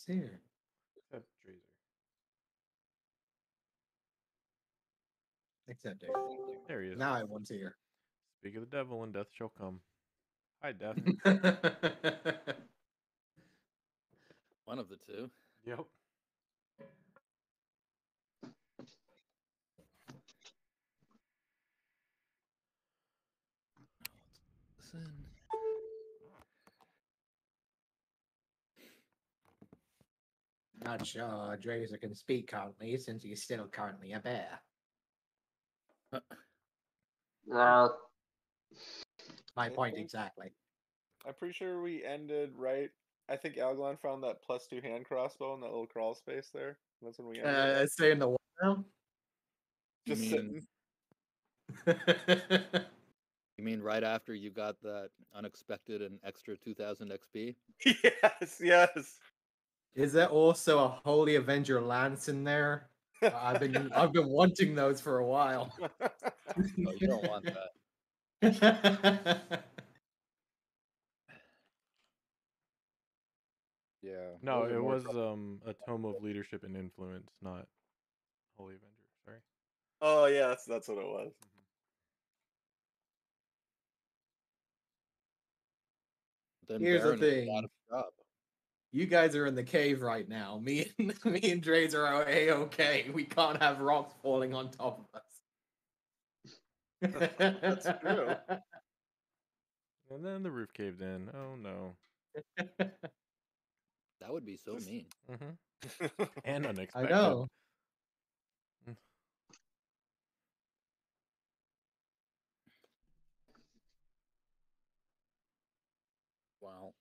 It's here. Except Drazer. Except There he is. Now everyone's here. Speak of the devil, and death shall come. Hi, death. One of the two. yep. Not sure Drazer can speak currently since he's still currently a bear. Well, My point exactly. I'm pretty sure we ended right. I think Algalon found that plus two hand crossbow in that little crawl space there. That's when we ended. Uh, stay in the what now? You Just mean, sitting. you mean right after you got that unexpected and extra 2000 XP? yes, yes. Is there also a Holy Avenger lance in there? I've been I've been wanting those for a while. No, you don't want that. yeah. No, those it was trouble- um a tome of leadership and influence, not Holy Avenger. Sorry. Oh yeah, that's that's what it was. Then Here's the Baron is a thing. Lot of job. You guys are in the cave right now. Me and me and Dre's are a okay. We can't have rocks falling on top of us. That's true. And then the roof caved in. Oh no. That would be so mean. hmm And I unexpected. I know. Wow.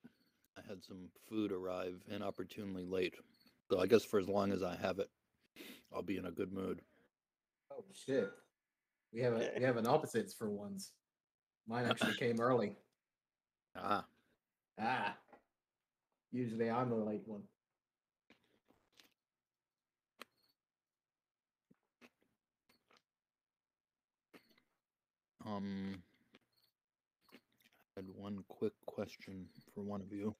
I had some food arrive inopportunely late. So I guess for as long as I have it, I'll be in a good mood. Oh shit. We have a we have an opposites for once. Mine actually came early. Ah, Ah. Usually I'm the late one. um, I had one quick question for one of you.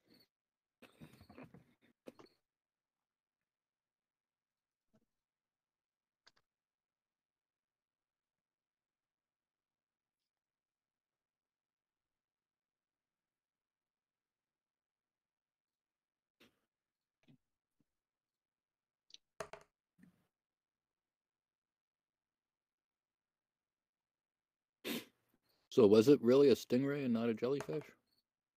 So was it really a stingray and not a jellyfish?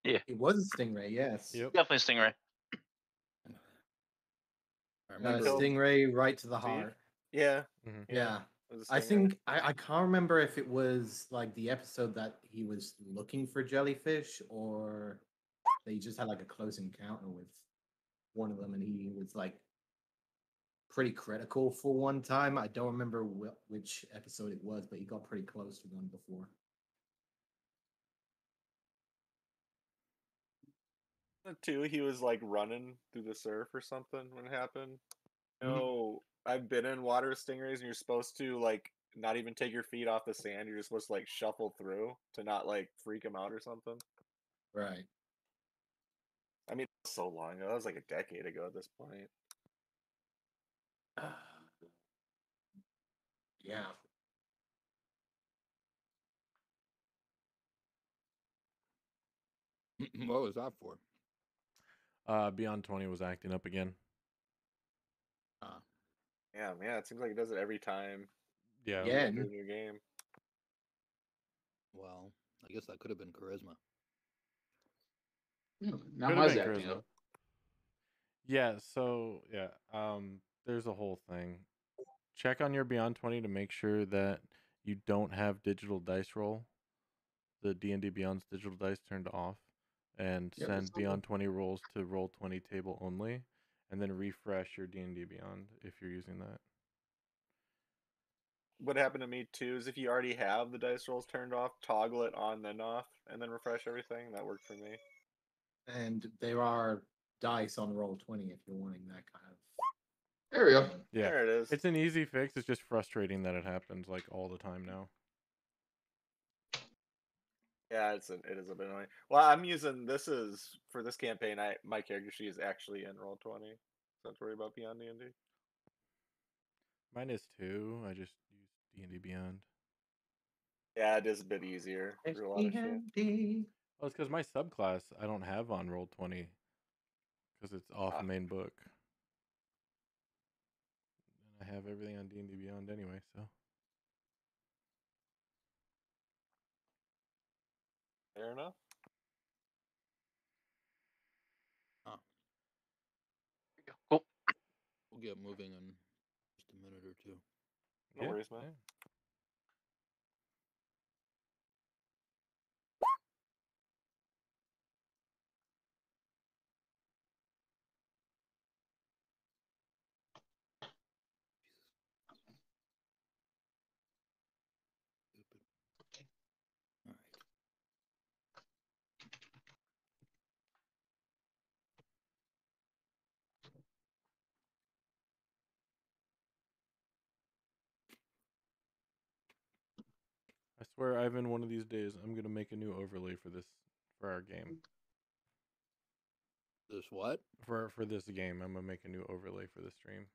Yeah. It was a stingray, yes. Yep. definitely stingray. I Uh, remember. Kill- stingray right to the heart. yeah. Mhm. Yeah. it was a I stinger. think I, I can't remember if it was like the episode that he was looking for jellyfish or they just had like a close encounter with one of them and he was like pretty critical for one time. I don't remember wh- which episode it was, but he got pretty close to one before. Too. He was like running through the surf or something when it happened. Mhm. No, I've been in water with stingrays, and you're supposed to like not even take your feet off the sand. You're just supposed to like shuffle through to not like freak them out or something. Right. I mean, so long ago. That was like a decade ago at this point. yeah. what was that for? Uh, Beyond Twenty was acting up again. Yeah, yeah. It seems like it does it every time. Yeah. Yeah. enter a new game. Well, I guess that could have been charisma. Now Could've mine's acting charisma. up. Yeah, so yeah, um there's a whole thing. Check on your Beyond 20 to make sure that you don't have digital dice roll. The D&D Beyond's digital dice turned off and Yeah, send Beyond 20 rolls to roll 20 table only and then refresh your D&D Beyond if you're using that. What happened to me too is if you already have the dice rolls turned off, toggle it on then off, and then refresh everything. That worked for me. And there are dice on roll 20 if you're wanting that kind of There we go. Yeah. There it is. It's an easy fix. It's just frustrating that it happens like all the time now. Yeah, it's a, it is a bit annoying. Well, I'm using this is for this campaign. I my character sheet is actually in roll twenty. So Don't worry about Beyond D and D. Mine is two. I just use D and D Beyond. Yeah, it is a bit easier. It's a lot of shit. D&D. Oh, it's because my subclass I don't have on roll twenty because it's off Ah. the main book. And I have everything on D and D Beyond anyway, so Fair enough. We'll get moving in just a minute or two. No yeah, worries, man. Swear, Ivan, one of these days I'm gonna make a new overlay for this for our game. This what? For for this game, I'm gonna make a new overlay for the stream.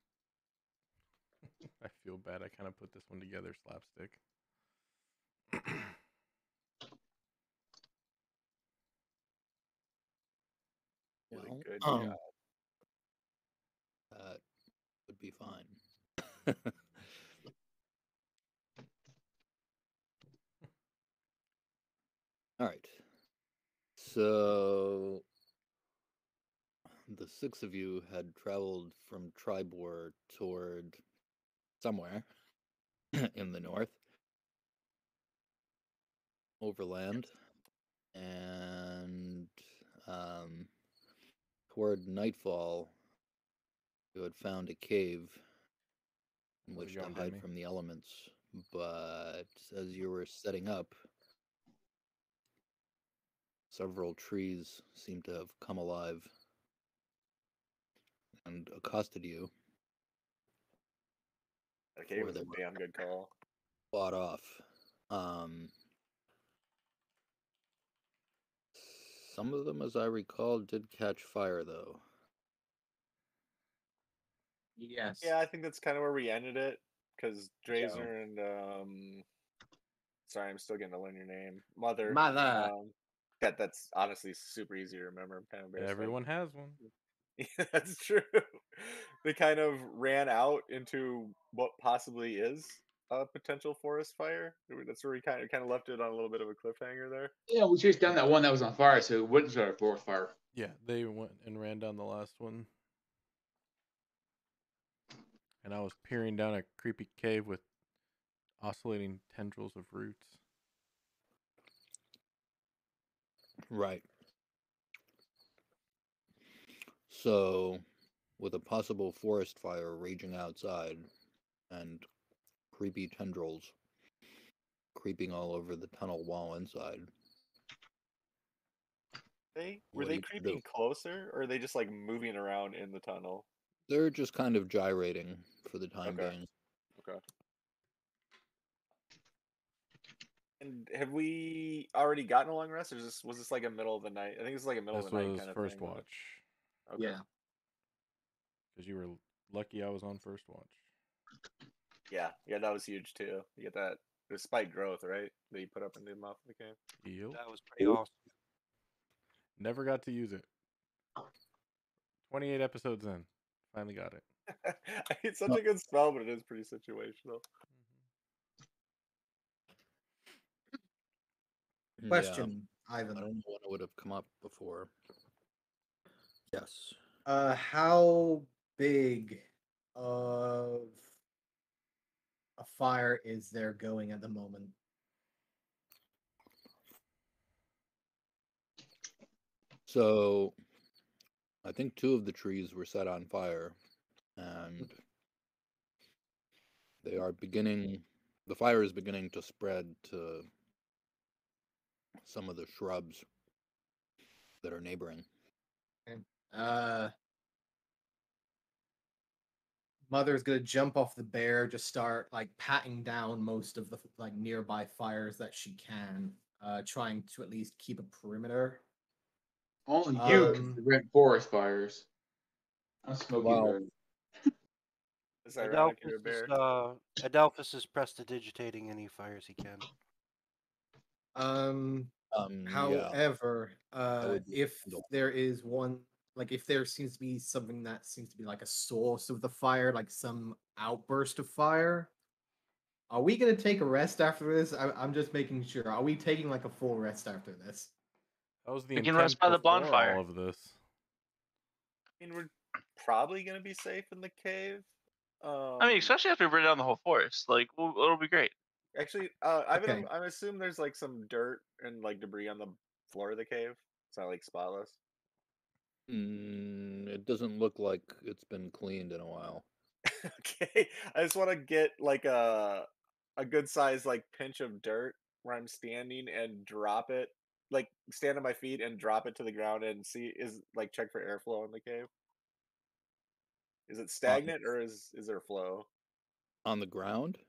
I feel bad. I kind of put this one together, slapstick. Really Well, good um. That would be fine. All right. So the six of you had traveled from Tribor toward somewhere in the north, overland, and um, toward nightfall, you had found a cave in which to hide from the elements. But as you were setting up, several trees seem to have come alive and accosted you, Okay, or was a damn good call. Bought off. Um, some of them, as I recall, did catch fire, though. Yes. Yeah, I think that's kind of where we ended it because Yeah. And um, sorry, I'm still getting to learn your name, Mother. Mother. Um, that that's honestly super easy to remember. I'm kind of embarrassed. Everyone has one. Yeah, that's true. they kind of ran out into what possibly is a potential forest fire. That's where we kind of kind of left it on a little bit of a cliffhanger there. Yeah, we chased down that one that was on fire, so it wouldn't start a forest fire. Yeah, they went and ran down the last one. And I was peering down a creepy cave with oscillating tendrils of roots. Right. So, with a possible forest fire raging outside and creepy tendrils creeping all over the tunnel wall inside, They were they you gonna do? creeping closer, or are they just like moving around in the tunnel? they're just kind of gyrating for the time Okay. being. Okay. And have we already gotten a long rest, or is this was this like a middle of the night? I think it's like a middle This of the night was kind of first thing. wasn't watch. Okay. Yeah. Because you were lucky I was on first watch. Yeah, yeah, that was huge too. You get that the spike growth, right? That you put up in the mouth of the cave. Yep. That was pretty awesome. Never got to use it. 28 episodes in. Finally got it. it's such a good spell, but it is pretty situational. Yeah, Question, I Ivan. don't know when it would have come up before. Yes. Uh, how big of a fire is there going at the moment? So, I think two of the trees were set on fire, and they are beginning. The fire is beginning to spread to some of the shrubs that are neighboring. Uh, mother's gonna jump off the bear, just start like patting down most of the like nearby fires that she can, uh, trying to at least keep a perimeter. Only you Um, can prevent forest fires. I'm smoking. Wow. bird. It's ironic you're a Adelphus is, uh, Adelphus is prestidigitating any fires he can. Um, Um, yeah. However, uh, if there is one, like if there seems to be something that seems to be like a source of the fire, like some outburst of fire, are we gonna take a rest after this? I, I'm just making sure. Are we taking like a full rest after this? That was the We can rest by the bonfire. All of this. I mean, we're probably gonna be safe in the cave. Um, I mean, especially after we burn down the whole forest, like we'll, it'll be great. Actually, uh, I Okay. I'm assume there's like some dirt and like debris on the floor of the cave. It's not like spotless. Mm, it doesn't look like it's been cleaned in a while. okay, I just want to get like a a good size like pinch of dirt where I'm standing and drop it, like stand on my feet and drop it to the ground and see is like check for airflow in the cave. Is it stagnant or is is there flow? On the ground?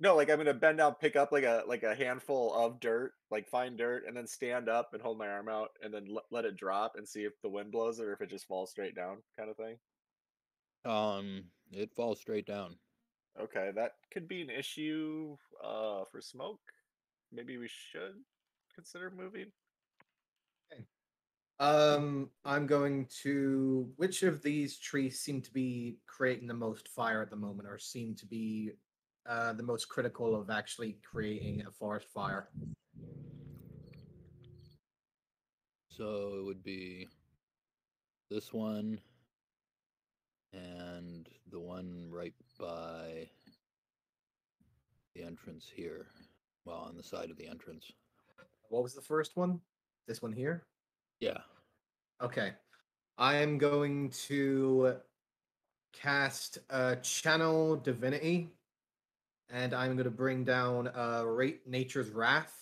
No, like I'm gonna bend down, pick up like a like a handful of dirt, like fine dirt, and then stand up and hold my arm out, and then let, let it drop and see if the wind blows it or if it just falls straight down, kind of thing. Um, it falls straight down. Okay, that could be an issue uh for smoke. Maybe we should consider moving. Um, I'm going to. Which of these trees seem to be creating the most fire at the moment, or seem to be uh, the most critical of actually creating a forest fire? So it would be this one and the one right by the entrance here. Well, on the side of the entrance. What was the first one? This one here. Yeah. Okay. I am going to cast uh, Channel Divinity, and I'm going to bring down uh, Rate Nature's Wrath,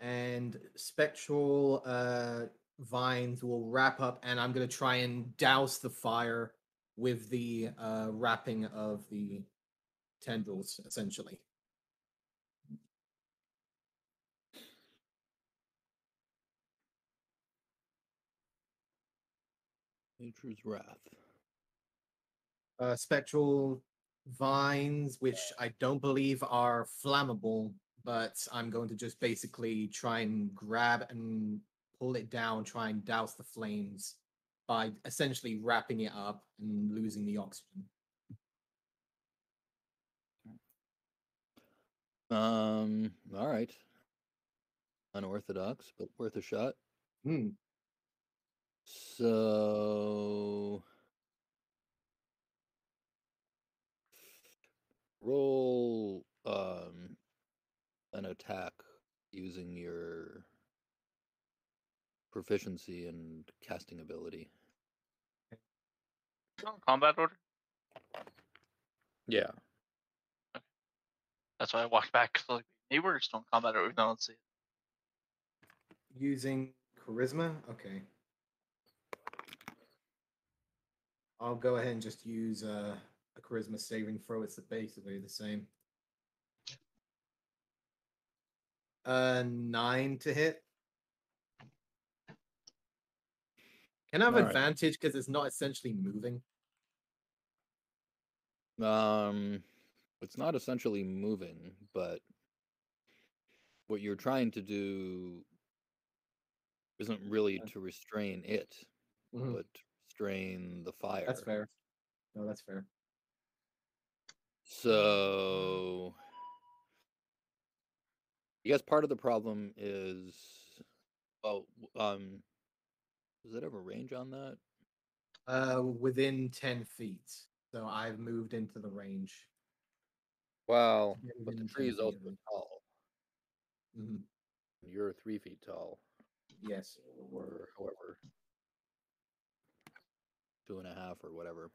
and Spectral uh, Vines will wrap up, and I'm going to try and douse the fire with the uh, wrapping of the tendrils, essentially. Nature's Wrath. uh, spectral vines, which I don't believe are flammable, but I'm going to just basically try and grab and pull it down, try and douse the flames by essentially wrapping it up and losing the oxygen. Um, all right. Unorthodox, but worth a shot. Hmm. So roll um an attack using your proficiency and casting ability. Combat order. Yeah. That's why I walked back. I was like, maybe we're still in combat order. No, let's see. Using charisma? Okay. I'll go ahead and just use uh, a charisma saving throw. It's basically the same. Uh, nine to hit. Can I have Alright. advantage because it's not essentially moving? Um it's not essentially moving, but what you're trying to do isn't really to restrain it, Mhm, but restrain the fire. That's fair. No, that's fair. So I guess part of the problem is oh um does it have a range on that? Uh, within ten feet. So I've moved into the range. Well, but the tree is also tall. hmm You're three feet tall, Yes. or however, two and a half or whatever.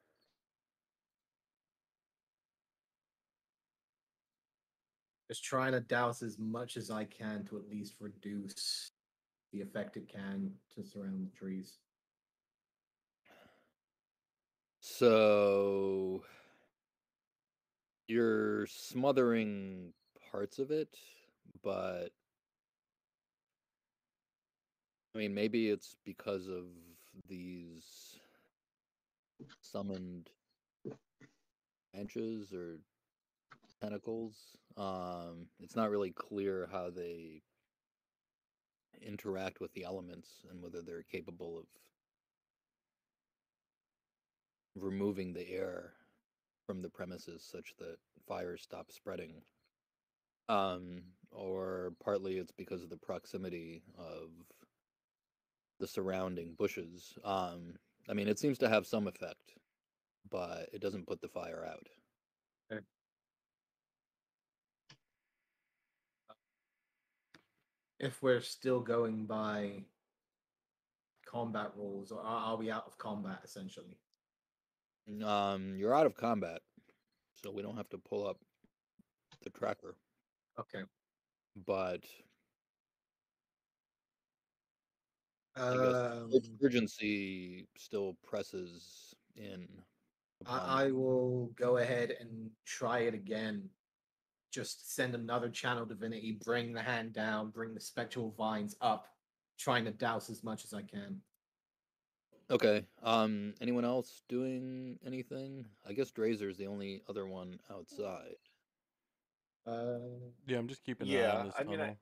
Just trying to douse as much as I can to at least reduce the effect it can to surround the trees. So you're smothering parts of it, but I mean, maybe it's because of these summoned branches or tentacles. Um, it's not really clear how they interact with the elements and whether they're capable of removing the air from the premises such that fire stops spreading. Um, or partly it's because of the proximity of the surrounding bushes. Um, I mean, it seems to have some effect, but it doesn't put the fire out. If we're still going by combat rules, or are, we out of combat essentially? Um, you're out of combat, so we don't have to pull up the tracker. Okay. But Um, urgency still presses in. I, I will go ahead and try it again. Just send another channel divinity, bring the hand down, bring the spectral vines up, trying to douse as much as I can. Okay. Um. Anyone else doing anything? I guess Drazer's the only other one outside. Uh, Yeah, I'm just keeping an eye Yeah, on this I mean. I,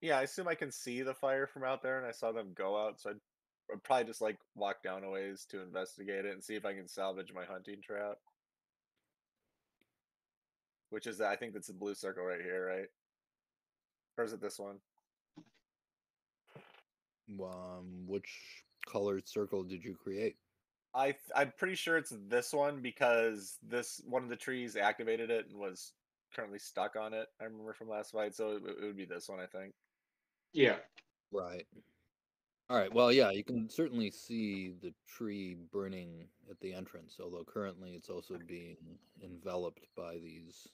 yeah, I assume I can see the fire from out there, and I saw them go out, so I'd, I'd probably just like walk down a ways to investigate it and see if I can salvage my hunting trap. Which is, I think that's the blue circle right here, right? Or is it this one? Um. Which colored circle did you create? I th- I'm pretty sure it's this one because this one of the trees activated it and was currently stuck on it. I remember from last fight, so it, it would be this one, I think. Yeah. Right. All right. Well, yeah, you can certainly see the tree burning at the entrance, although currently it's also being enveloped by these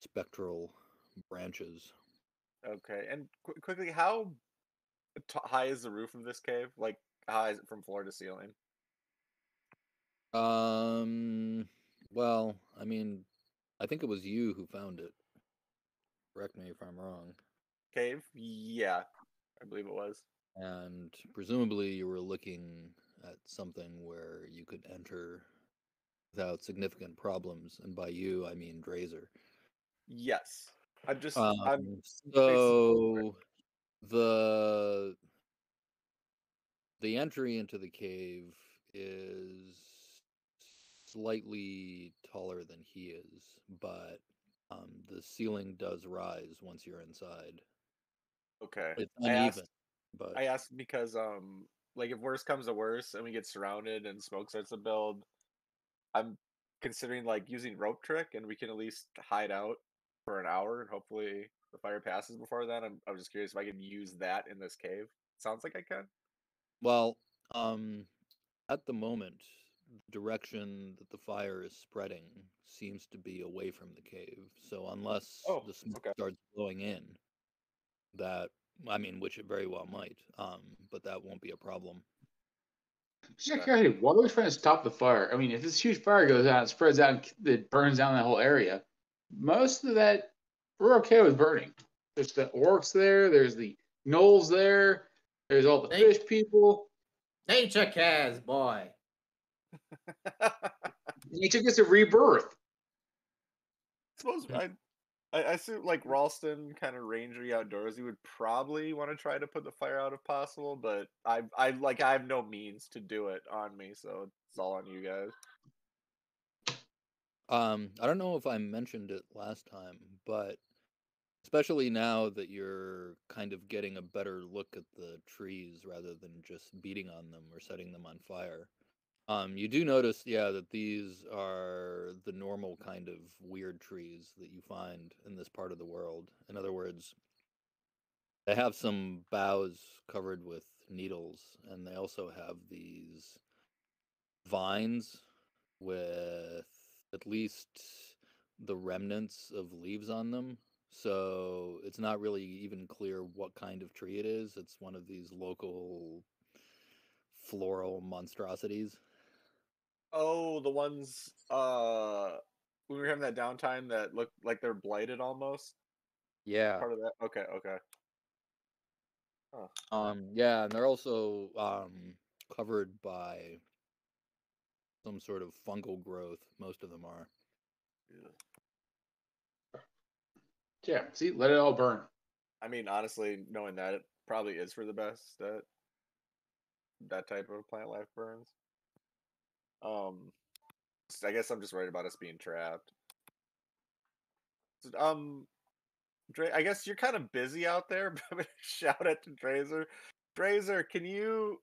spectral branches. Okay, and qu- quickly, how t- high is the roof of this cave? Like, how high is it from floor to ceiling? Um, well, I mean, I think it was you who found it. Correct me if I'm wrong. Cave? Yeah, I believe it was. And presumably you were looking at something where you could enter without significant problems, and by you I mean Drazer. Yes, I'm just. Um, I'm so the the entry into the cave is slightly taller than he is, but um, the ceiling does rise once you're inside. okay. It's I uneven, asked. but I asked because um, like if worse comes to worse and we get surrounded and smoke starts to build, I'm considering like using rope trick and we can at least hide out for an hour and hopefully the fire passes before then. I'm I'm just curious if I can use that in this cave. Sounds like I can. well, um, at the moment, the direction that the fire is spreading seems to be away from the cave. So unless Oh, the smoke okay. starts blowing in, that I mean, which it very well might, um, but that won't be a problem. Just out of why are we trying to stop the fire? I mean, if this huge fire goes out, it spreads out, and it burns down that whole area. Most of that, we're okay with burning. There's the orcs there. There's the gnolls there. There's all the Thank- fish people. nature cares, boy. Nature gets a rebirth. suppose I, I, I assume like Ralston, kind of rangery outdoorsy, would probably want to try to put the fire out if possible. But I, I like I have no means to do it on me, so it's all on you guys. Um, I don't know if I mentioned it last time, but especially now that you're kind of getting a better look at the trees rather than just beating on them or setting them on fire. Um, you do notice, yeah, that these are the normal kind of weird trees that you find in this part of the world. In other words, they have some boughs covered with needles, and they also have these vines with at least the remnants of leaves on them. So it's not really even clear what kind of tree it is. It's one of these local floral monstrosities. Oh, the ones uh when we were having that downtime that looked like they're blighted almost. Yeah. Part of that. Okay, okay. Um yeah, and they're also um covered by some sort of fungal growth. Most of them are. Yeah, see, let it all burn. I mean, honestly, knowing that it probably is for the best that that type of plant life burns. Um, I guess I'm just worried about us being trapped. Um, Dre, I guess you're kind of busy out there. but I'm gonna Shout out to Drazer. Drazer, can you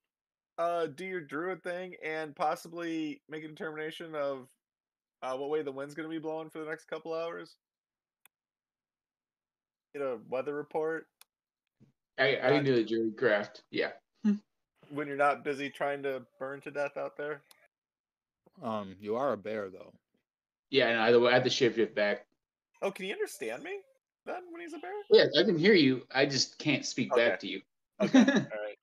uh do your druid thing and possibly make a determination of uh what way the wind's gonna be blowing for the next couple hours? Get a weather report I, I can do the Druidcraft. Yeah. when you're not busy trying to burn to death out there. Um, you are a bear though. Yeah, and either way, I have to shift it back. Oh, can you understand me then when he's a bear? Yeah, I can hear you. I just can't speak back to you. Okay, all right.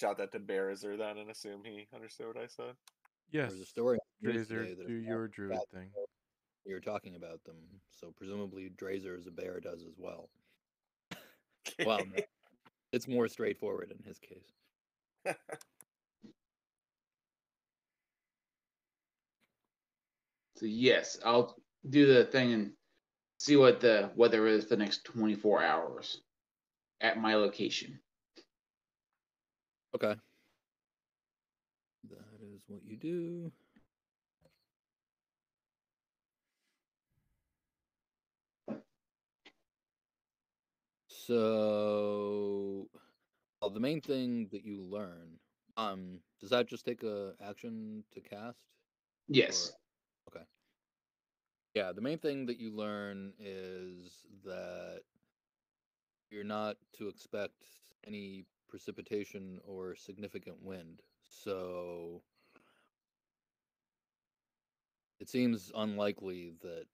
Shout that to Bearizer then and assume he understood what I said. Yes. There's a story on the news today Drazer, do your druid got thing. You're talking about them, so presumably Drazer as a bear does as well. Well, no, it's more straightforward in his case. So yes, I'll do the thing and see what the weather is for the next 24 hours at my location. Okay. That is what you do. So, well, the main thing that you learn, um, does that just take a action to cast? Yes. Or- okay. Yeah, the main thing that you learn is that you're not to expect any precipitation or significant wind. So it seems unlikely that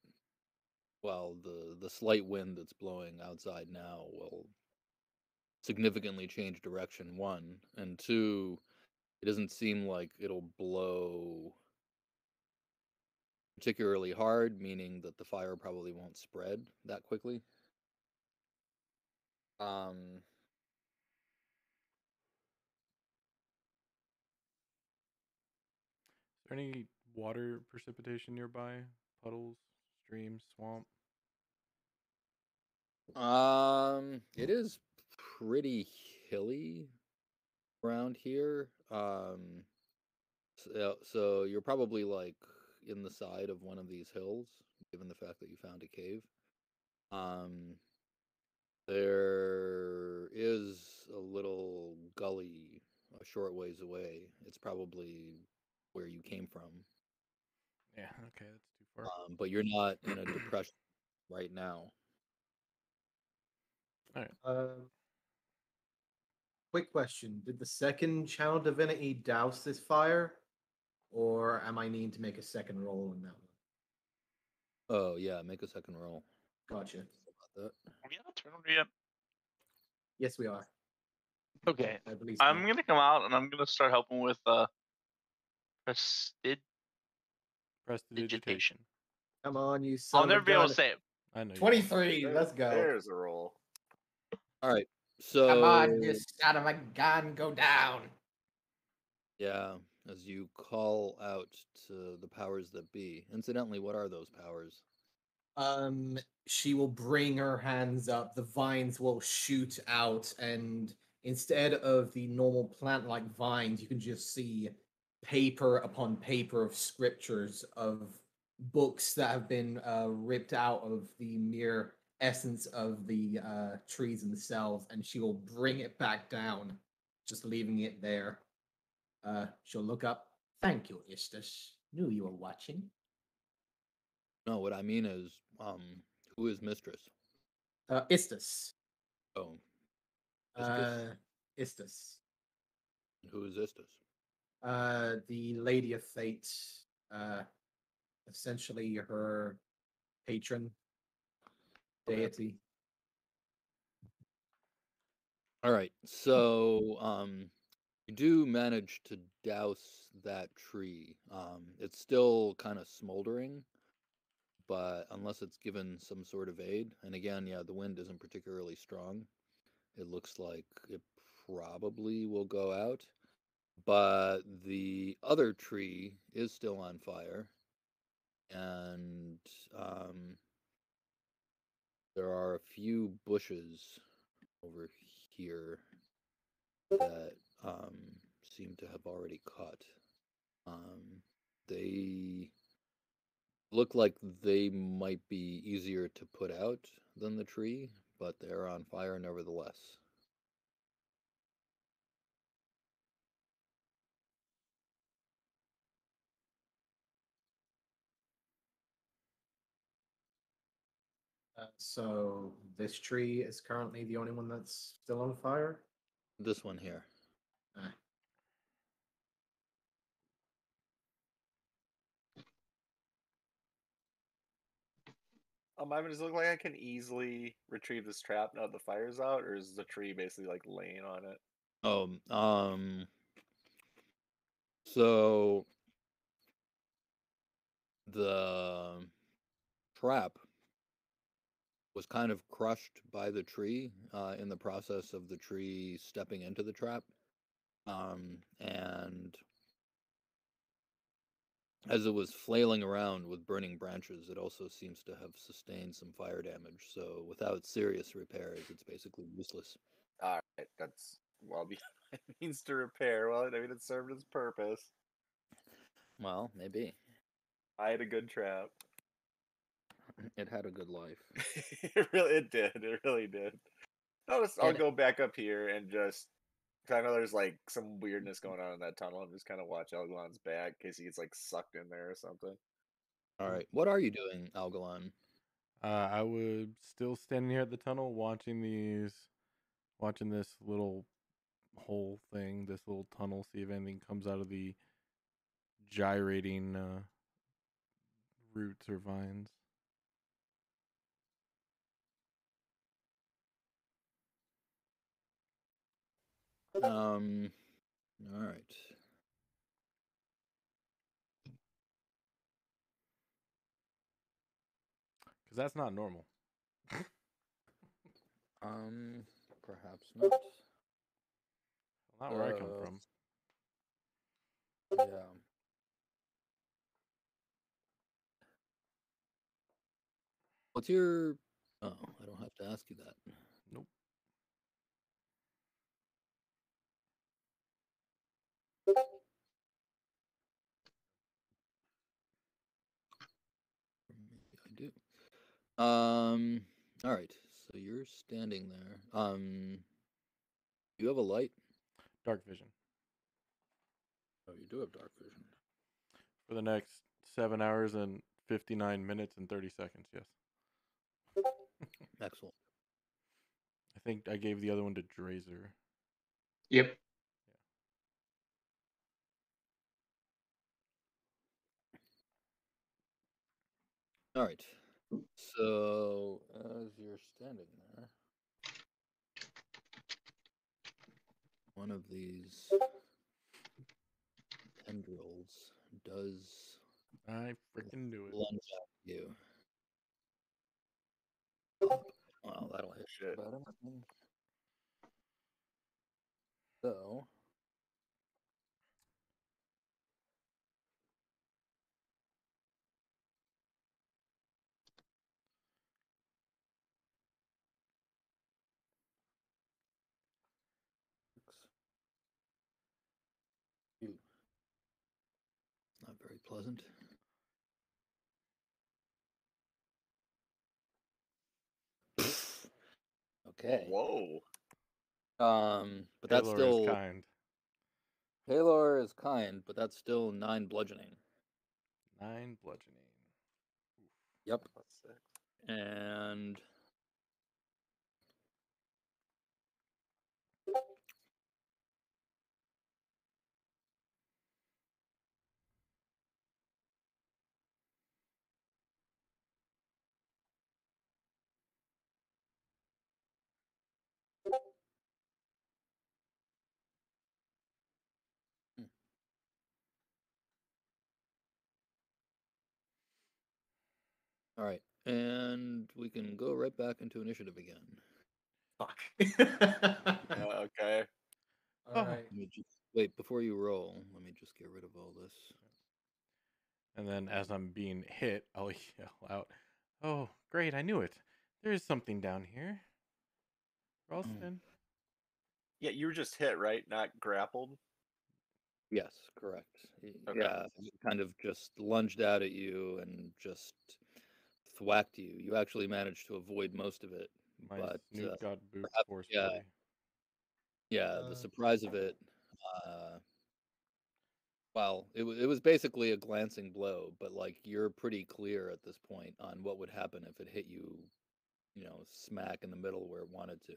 well the the slight wind that's blowing outside now will significantly change direction one and two it doesn't seem like it'll blow particularly hard meaning that the fire probably won't spread that quickly um any water precipitation nearby? Puddles, streams, swamp? Um, it is pretty hilly around here. Um, so, so you're probably like in the side of one of these hills, given the fact that you found a cave. Um, there is a little gully a short ways away. It's probably where you came from. Yeah, okay, that's too far. Um, but you're not in a depression right now. Um, quick question: Did the second channel divinity douse this fire, or am I needing to make a second roll on that one? Oh yeah, make a second roll. Gotcha. About that. Are we on a turn order yet? Yes, we are. Okay. I believe. I'm gonna come out and I'm gonna start helping with uh prestid Prestidigitation. digitation. Come on, you. Son I'll never a be able to say it. I know. you. Twenty-three. There- Let's go. There's a roll. All right. So Come on, you son of a gun, go down. yeah, as you call out to the powers that be. Incidentally, what are those powers? Um, she will bring her hands up. The vines will shoot out, and instead of the normal plant-like vines, you can just see paper upon paper of scriptures of books that have been uh, ripped out of the mere essence of the uh, trees themselves, and she will bring it back down, just leaving it there. Uh, she'll look up. Thank you, Istus. Knew you were watching. No, what I mean is, um, who is mistress? Uh, Istus. Oh, Uh, Istus. who is Istus? Uh, the Lady of Fate. Uh, essentially her patron deity. All right. So, um, you do manage to douse that tree. Um, it's still kind of smoldering, but unless it's given some sort of aid, and again, yeah, the wind isn't particularly strong. It looks like it probably will go out. But the other tree is still on fire, and um, there are a few bushes over here that um, seem to have already caught. Um, they look like they might be easier to put out than the tree, but they're on fire nevertheless. Uh, so this tree is currently the only one that's still on fire. This one here. Ah. Um, I mean, does it look like I can easily retrieve this trap now that the fire's out, or is the tree basically like laying on it? Oh, um, so the trap was kind of crushed by the tree uh, in the process of the tree stepping into the trap. Um, and as it was flailing around with burning branches, it also seems to have sustained some fire damage. So, without serious repairs, it's basically useless. All right, that's well beyond my means to repair. Well, I mean, it served its purpose. Well, maybe I had a good trap. It had a good life. it really, it did. It really did. I'll just, I'll And- go back up here and just I know there's like some weirdness going on in that tunnel. and just kind of watch Algalon's back in case he gets like sucked in there or something. All right, what are you doing, Algalon? Uh, I would still standing here at the tunnel watching these, watching this little hole thing, this little tunnel, see if anything comes out of the gyrating uh, roots or vines. Um, all right. Because that's not normal. Um, perhaps not. Not where I come Uh, from. Yeah. What's your? Oh, I don't have to ask you that. Um. All right. So you're standing there. Um. You have a light. Dark vision. Oh, you do have dark vision. For the next seven hours and 59 minutes and 30 seconds, yes. Excellent. I think I gave the other one to Drazer. Yep. All right. So as you're standing there, one of these tendrils does I freaking do it. lunge at you. Well, that'll hit Shit. So. Pleasant. okay. Whoa. Um, but that's Taylor still is kind. Taylor is kind, but that's still nine bludgeoning. Nine bludgeoning. Yep. Plus six. And all right, and we can go right back into initiative again. Fuck. Uh, okay. All right. Just Wait, before you roll, let me just get rid of all this. And then as I'm being hit, I'll yell out, "Oh, great! I knew it. There is something down here." Ralston. Yeah, you were just hit, right? Not grappled. Yes, correct. Okay. Yeah, kind of just lunged out at you and just thwacked you. You actually managed to avoid most of it, My but Snoop uh, got boot perhaps- forcefully. yeah. yeah, Uh, the surprise of it. Uh, well, it wa- it was basically a glancing blow, but like you're pretty clear at this point on what would happen if it hit you, you know, smack in the middle where it wanted to.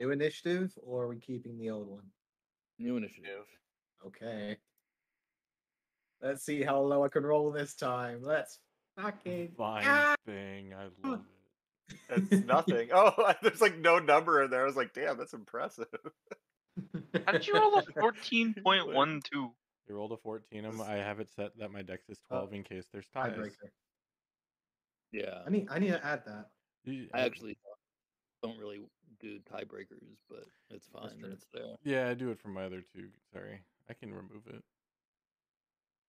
New initiative, or are we keeping the old one? New initiative. Okay. Let's see how low I can roll this time. Let's fucking. Fine Ah! thing. I love it. It's nothing. oh, there's like no number in there. I was like, damn, that's impressive. How did you roll a fourteen point one two? You rolled a 14. I'm, I have it set that my dex is Oh, 12 in case there's ties. Yeah. I need. I need to add that. I actually don't really do tiebreakers, but it's fine that it's there. Yeah, I do it for my other two. Sorry. I can remove it.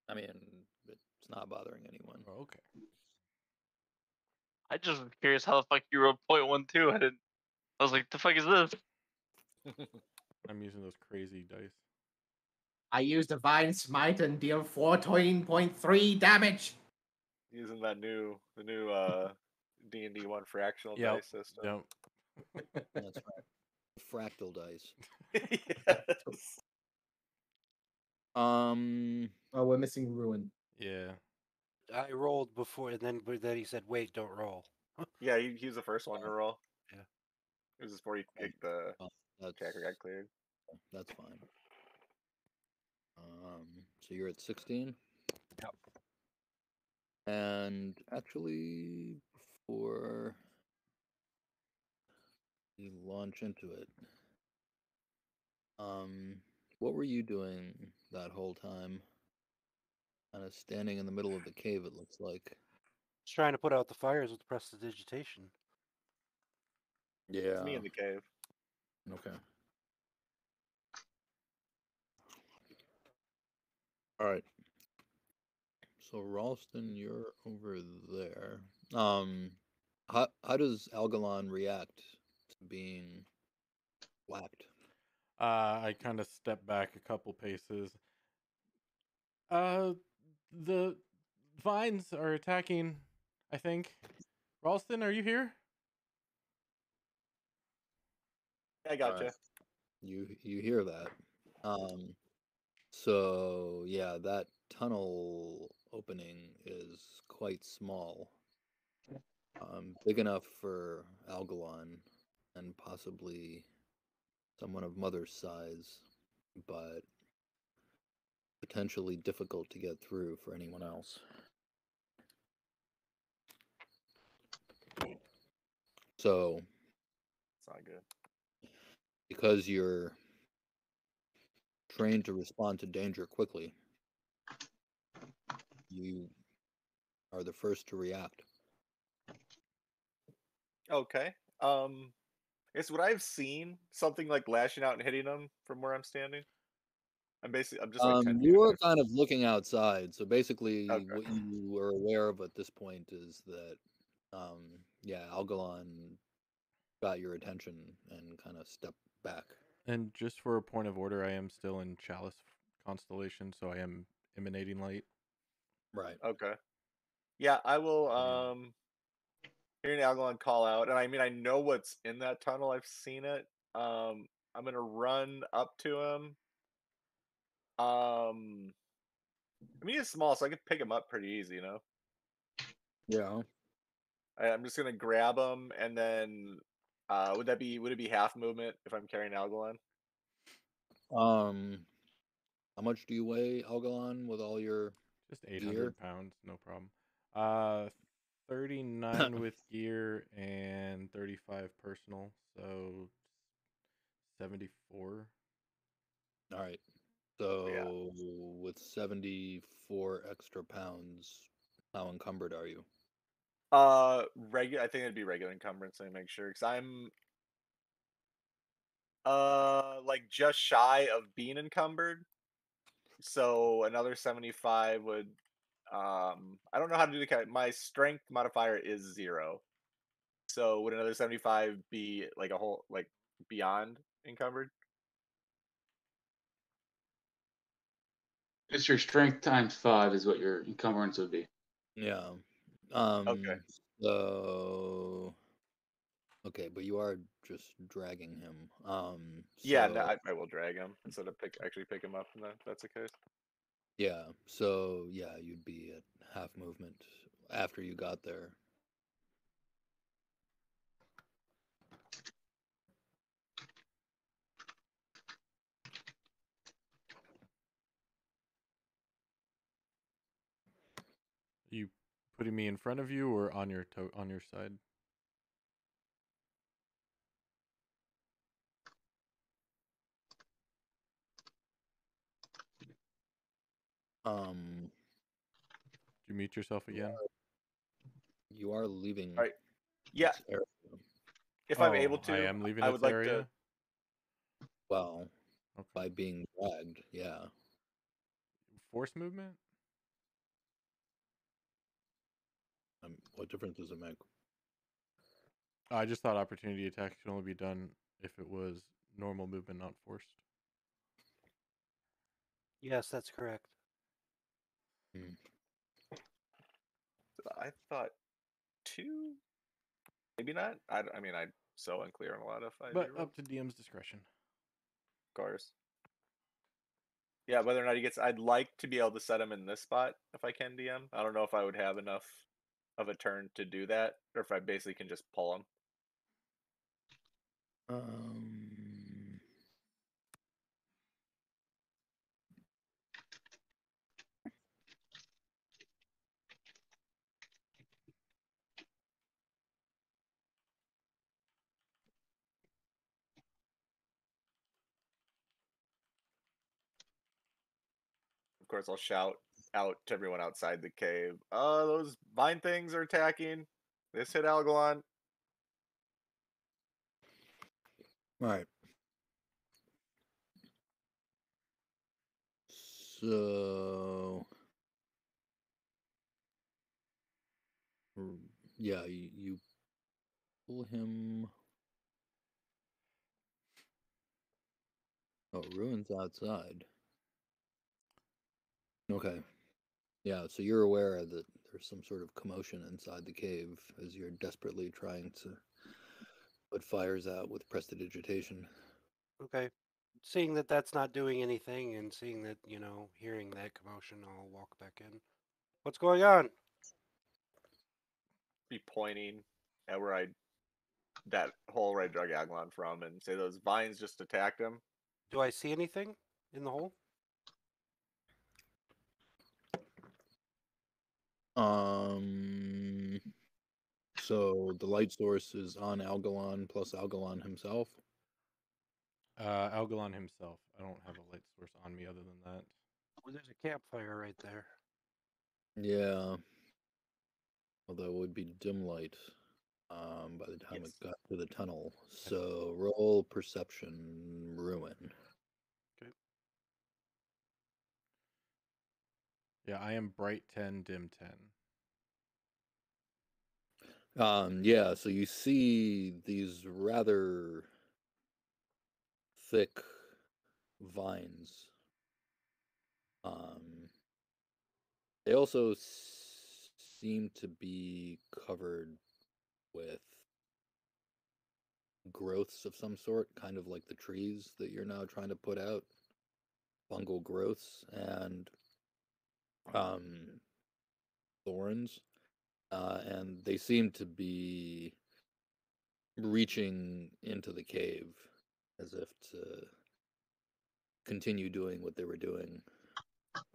I mean, it's not bothering anyone. Oh, okay. I just was curious how the fuck you rolled point one two. I didn't. I was like, the fuck is this? I'm using those crazy dice. I use divine smite and deal fourteen point three damage. Using that new, the new uh D and D one fractional Yep, dice system. Yep. That's right. Fractal dice. yes. Um, Oh, we're missing ruin. Yeah. I rolled before, and then but then he said, "Wait, don't roll." Yeah, he, he was the first one to roll. Yeah. It was before he kicked the that's tracker got cleared. that's fine. Um, so you're at sixteen. Yep. And actually, before you launch into it, um, what were you doing that whole time? Kind of standing in the middle of the cave. It looks like. Just trying to put out the fires with the prestidigitation. Yeah. It's me in the cave. Okay. All right. So Ralston, you're over there. Um, how how does Algalon react to being whacked? Uh, I kind of step back a couple paces. Uh, the vines are attacking. I think. Ralston, are you here? I gotcha. Alright. You you hear that? Um, so yeah, that tunnel opening is quite small. Um, big enough for Algalon and possibly someone of Mother's size, but potentially difficult to get through for anyone else. So, It's not good. because you're trained to respond to danger quickly, you are the first to react. Okay. Um, I guess would I have seen something like lashing out and hitting them from where I'm standing? I'm basically I'm just like Um, you away are kind of looking outside, so basically, Okay. what you are aware of at this point is that, um, yeah, Algalon got your attention and kind of stepped back. And just for a point of order, I am still in Chalice constellation, so I am emanating light. Right. Okay. Yeah, I will Yeah. um hearing Algalon call out, and I mean I know what's in that tunnel, I've seen it. Um I'm gonna run up to him. Um I mean he's small, so I can pick him up pretty easy, you know. Yeah. I, I'm just gonna grab him and then uh would that be would it be half movement if I'm carrying Algalon? Um, how much do you weigh, Algalon, with all your? Just Gear? 800 pounds, no problem. Uh, 39 with gear and 35 personal, so 74. All right. So Yeah. with seventy-four extra pounds, how encumbered are you? Uh, regular. I think it'd be regular encumbrance. Let me make sure, because I'm. Uh, like just shy of being encumbered. So another 75 would um I don't know how to do the cal- my strength modifier is 0. So would another 75 be like a whole like beyond encumbered? It's your strength times five is what your encumbrance would be. Yeah. Um so Okay, but you are just dragging him. Um Yeah, no, I, I will drag him instead of pick actually pick him up in that, if that's the case. Yeah, so yeah, you'd be at half movement after you got there. You putting me in front of you or on your to- on your side? Um Did you mute yourself again? you are leaving Right. Yeah, this area. if I'm Oh, able to, I am leaving I would like area. to. Well, Okay. by being dragged, yeah. Force movement? What difference does it make? I just thought opportunity attacks could only be done if it was normal movement, not forced. Yes, that's correct. Hmm. I thought two, maybe not. I, I mean, I'm so unclear on a lot of. five But up to DM's discretion. Of course. Yeah, whether or not he gets, I'd like to be able to set him in this spot if I can DM. I don't know if I would have enough of a turn to do that, or if I basically can just pull him. Um Of course, I'll shout out to everyone outside the cave. Uh, those vine things are attacking. This hit Algalon. all right. So yeah, you, you pull him Oh, ruins outside. Okay. Yeah, so you're aware that there's some sort of commotion inside the cave as you're desperately trying to put fires out with prestidigitation. Okay. Seeing that that's not doing anything and seeing that, you know, hearing that commotion, I'll walk back in. What's going on? Be pointing at where I that hole where I drug Algalon from, and say those vines just attacked him. Do I see anything in the hole? Um. So the light source is on Algalon plus Algalon himself. Uh, Algalon himself. I don't have a light source on me other than that. Oh, there's a campfire right there. Yeah. Although it would be dim light um, by the time Yes. it got to the tunnel. So roll perception ruin. Yeah, I am bright 10, dim 10. Um, yeah, so you see these rather thick vines. Um, they also seem to be covered with growths of some sort, kind of like the trees that you're now trying to put out. Fungal growths and um, thorns uh, and they seem to be reaching into the cave as if to continue doing what they were doing.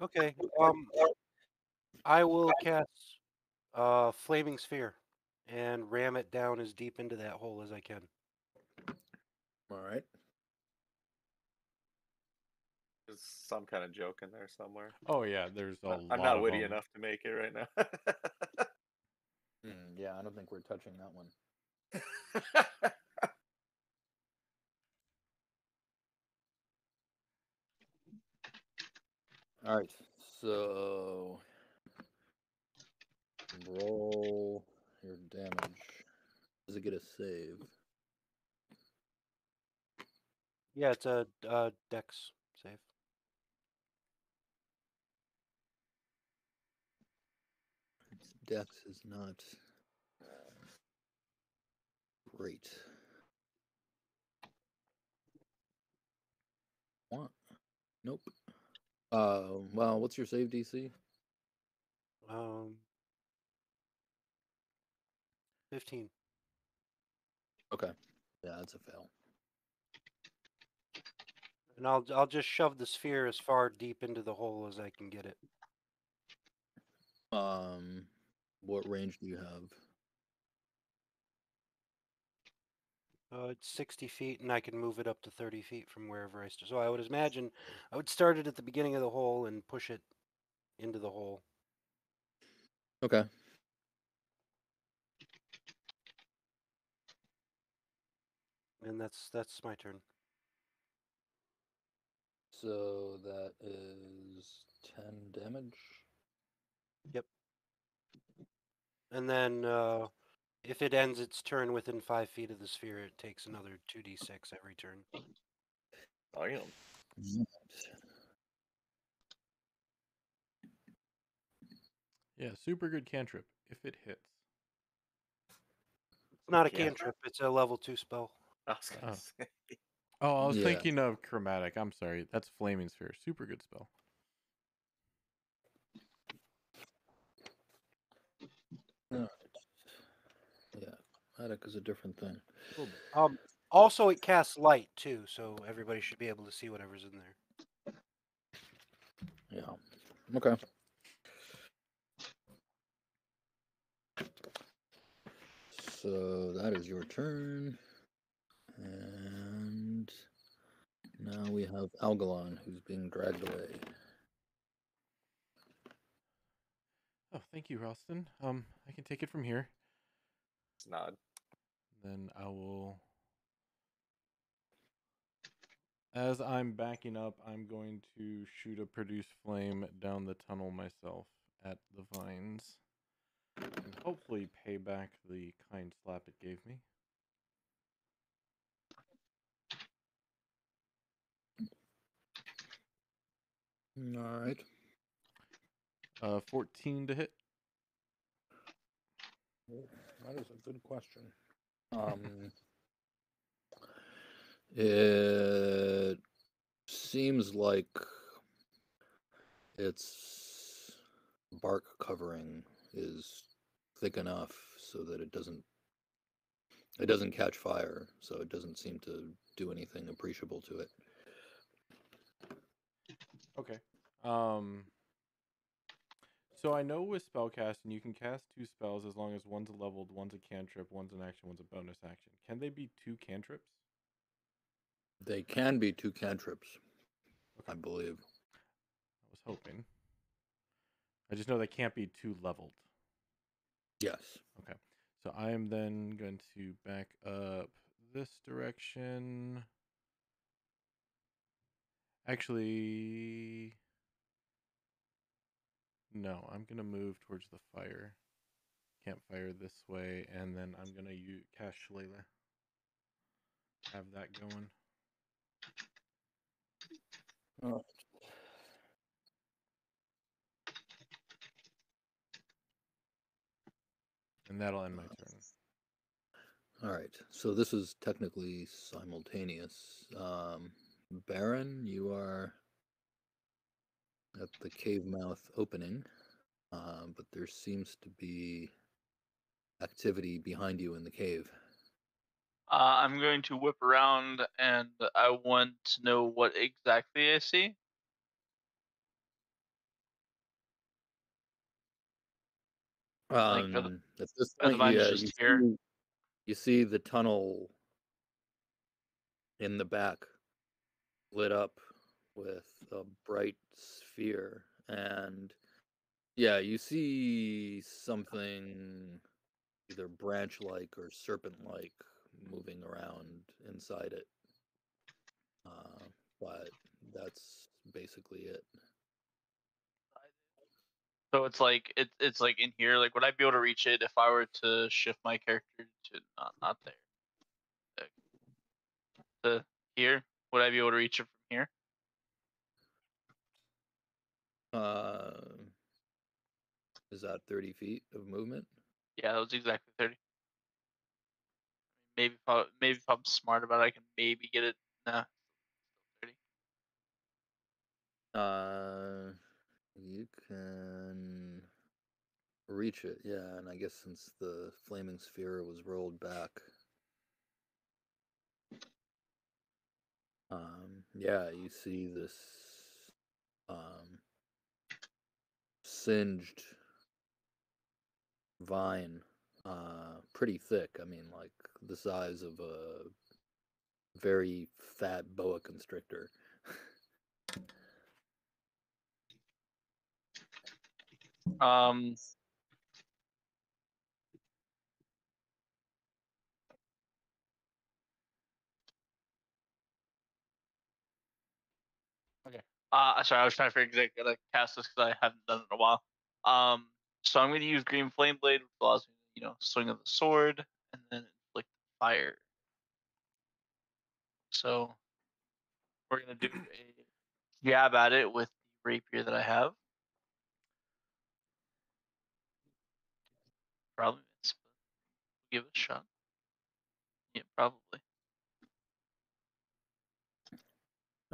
Okay. Um, I will cast uh, Flaming Sphere and ram it down as deep into that hole as I can. All right. There's some kind of joke in there somewhere. Oh yeah, there's a. I'm not witty them. enough to make it right now. mm, yeah, I don't think we're touching that one. All right, so roll your damage. Does it get a save? Yeah, it's a uh, dex. Dex is not great. What? Nope. Uh, well, what's your save DC? Um, fifteen. Okay. Yeah, that's a fail. And I'll I'll just shove the sphere as far deep into the hole as I can get it. Um, what range do you have? Uh, it's sixty feet, and I can move it up to thirty feet from wherever I start. So I would imagine I would start it at the beginning of the hole and push it into the hole. Okay. And that's that's my turn. So that is 10 damage. And then uh, if it ends its turn within five feet of the sphere, it takes another two d six every turn. Damn. Yeah, super good cantrip if it hits. It's not a Cantrip? cantrip; it's a level two spell. I was gonna Oh. say. Oh, I was Yeah. thinking of chromatic. I'm sorry. That's flaming sphere. Super good spell. Alright. Yeah, attic is a different thing. Um, also, it casts light too, so everybody should be able to see whatever's in there. Yeah. Okay. So that is your turn. And now we have Algalon who's being dragged away. Oh, thank you, Ralston. Um, I can take it from here. Nod. Then I will. As I'm backing up, I'm going to shoot a produce flame down the tunnel myself at the vines. And hopefully pay back the kind slap it gave me. All right. Uh, 14 to hit. That is a good question. Um, it seems like its bark covering is thick enough so that it doesn't it doesn't catch fire, so it doesn't seem to do anything appreciable to it. Okay. Um. So I know with spellcasting, you can cast two spells as long as one's leveled, one's a cantrip, one's an action, one's a bonus action. Can they be two cantrips? They can be two cantrips, I believe. I was hoping. I just know they can't be two leveled. Yes. Okay. So I am then going to back up this direction. Actually, no, I'm going to move towards the fire. Campfire this way, and then I'm going to use cast Shillelagh. Have that going. Alright. And that'll end my turn. All right. So this is technically simultaneous. Um, Baron, you are at the cave mouth opening, uh, but there seems to be activity behind you in the cave. Uh, I'm going to whip around and I want to know what exactly I see. Like, the- Um, at this point, yeah, just you here? see, you see the tunnel in the back lit up with a bright sphere, and yeah, you see something either branch-like or serpent-like moving around inside it. Uh, but that's basically it. So it's like it, it's like in here. Like, would I be able to reach it if I were to shift my character to not not there? Like, To here, would I be able to reach it from here? Uh, is that 30 feet of movement? Yeah, that was exactly thirty. Maybe if I, maybe if I'm smart about it, I can maybe get it. Nah, thirty. Uh, you can reach it, yeah. And I guess since the flaming sphere was rolled back, um, yeah, you see this um singed vine, uh, pretty thick. I mean, like the size of a very fat boa constrictor. Um. Uh, sorry, I was trying to figure out how to cast this because I haven't done it in a while. Um, so I'm going to use Green Flame Blade, which allows me, you know, swing of the sword and then inflict fire. So we're going to do a jab at it with the rapier that I have. Probably miss, but give it a shot. Yeah, probably.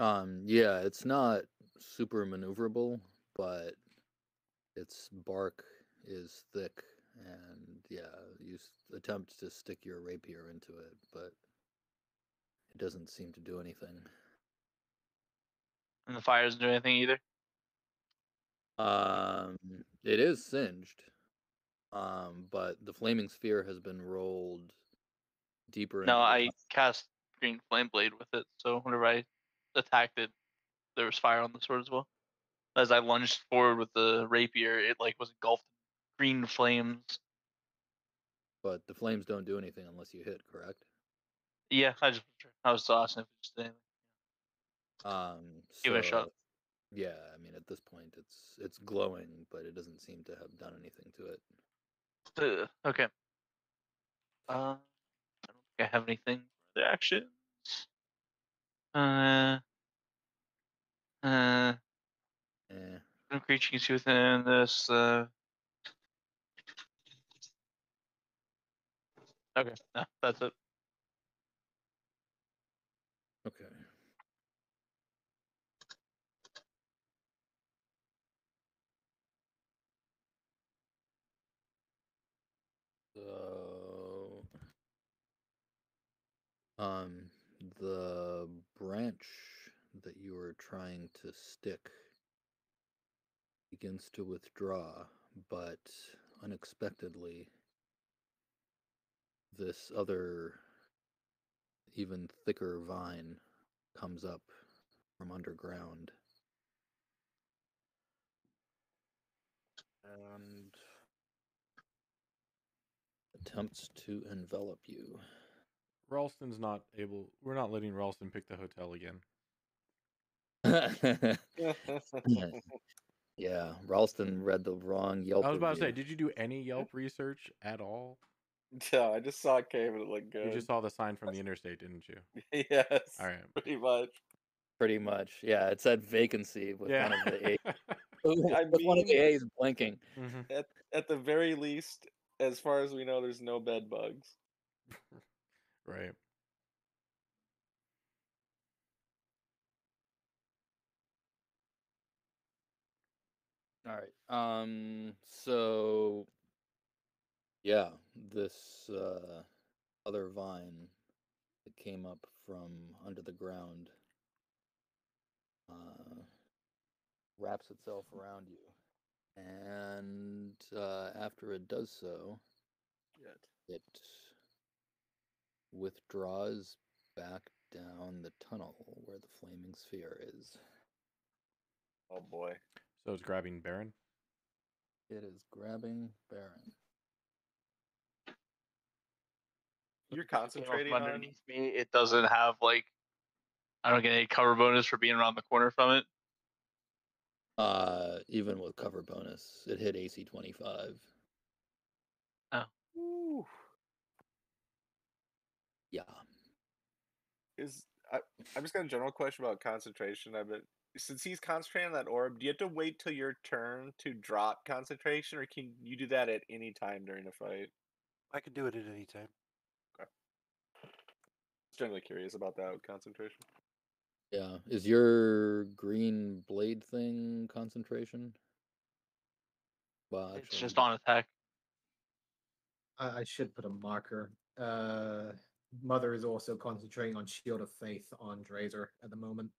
Um, yeah, it's not super maneuverable, but its bark is thick, and yeah, you s- attempt to stick your rapier into it, but it doesn't seem to do anything. And the fire doesn't do anything either. Um, it is singed, um, but the flaming sphere has been rolled deeper. No, into the I cast green flame blade with it, so whenever I attacked it, there was fire on the sword as well. As I lunged forward with the rapier, it like was engulfed in green flames. But the flames don't do anything unless you hit, correct? Yeah, I just I was awesome if it just did anything. Um, Give it a shot. Yeah, I mean, at this point, it's it's glowing, but it doesn't seem to have done anything to it. Ugh, okay. Uh, I don't think I have anything for the actions. Uh, uh, Eh. no creature you see within this. Uh... Okay, no, that's it. Okay. So, um, the branch that you are trying to stick begins to withdraw, but unexpectedly, this other, even thicker vine comes up from underground. And attempts to envelop you. Ralston's not able. We're not letting Ralston pick the hotel again. yeah, Ralston read the wrong Yelp. I was about to say, did you do any Yelp research at all? Yeah, I just saw it came and it looked good. You just saw the sign from the interstate, didn't you? yes. All right. Pretty much. Pretty much, yeah. It said vacancy with Yeah. one of the A, I with one of the A's blinking. Mhm. At at the very least, as far as we know, there's no bed bugs. Right. All right. Um. So, yeah, this uh, other vine that came up from under the ground uh, wraps itself around you, and uh, after it does so, it withdraws back down the tunnel where the flaming sphere is. Oh boy. So it's grabbing Baron. It is grabbing Baron. You're Came up concentrating from on underneath me. It doesn't have like I don't get any cover bonus for being around the corner from it. Uh, even with cover bonus, it hit AC 25. Ooh. Yeah. Is I, I'm just got a general question about concentration. I've been since he's concentrating on that orb. Do you have to wait till your turn to drop concentration, or can you do that at any time during a fight? I can do it at any time. Okay. Just generally curious about that with concentration. Yeah. Is your green blade thing concentration? Well, It's just on attack. I, I should put a marker. Uh, Mother is also concentrating on Shield of Faith on Drazer at the moment.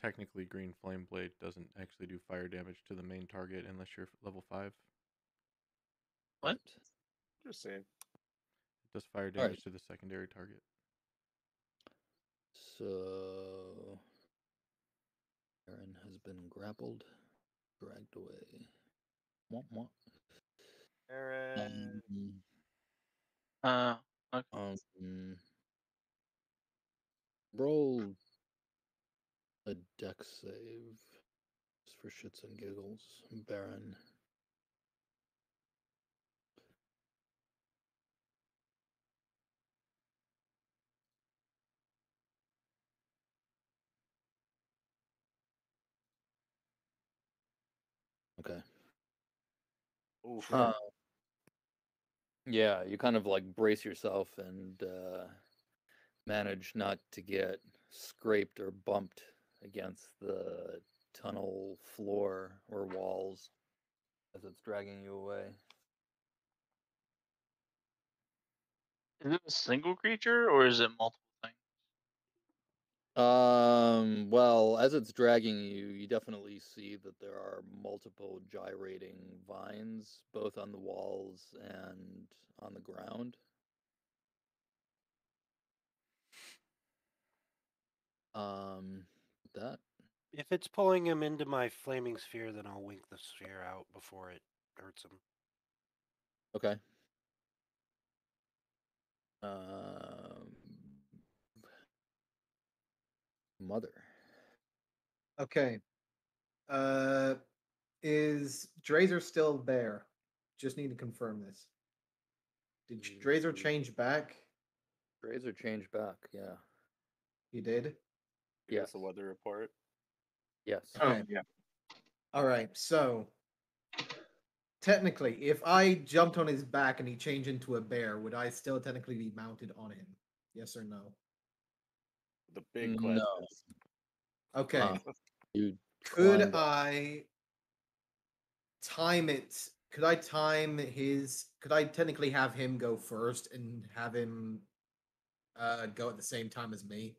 Technically, Green Flame Blade doesn't actually do fire damage to the main target unless you're level 5. What? Just saying. does fire Alright. damage to the secondary target. So, Baron has been grappled, dragged away. Womp womp. Baron. Um, Uh, um, roll a dex save just for shits and giggles, Baron. Okay. Oof. Uh, yeah, you kind of like brace yourself and uh, manage not to get scraped or bumped against the tunnel floor or walls as it's dragging you away. is it a single creature or is it multiple things? Um, well, as it's dragging you, you definitely see that there are multiple gyrating vines, both on the walls and on the ground. Um, that If it's pulling him into my flaming sphere, then I'll wink the sphere out before it hurts him. okay. Um, mother. Okay. Uh, is Drazer still there? Just need to confirm this. Did Ch- Drazer Mm. change back? Drazer changed back. Yeah. He did. Yes. us a weather report. Yes. Oh yeah. All right. So technically, if I jumped on his back and he changed into a bear, would I still technically be mounted on him? Yes or no? The big question. No. Okay. Uh, You Could. I time it? Could I time his? Could I technically have him go first and have him uh, go at the same time as me?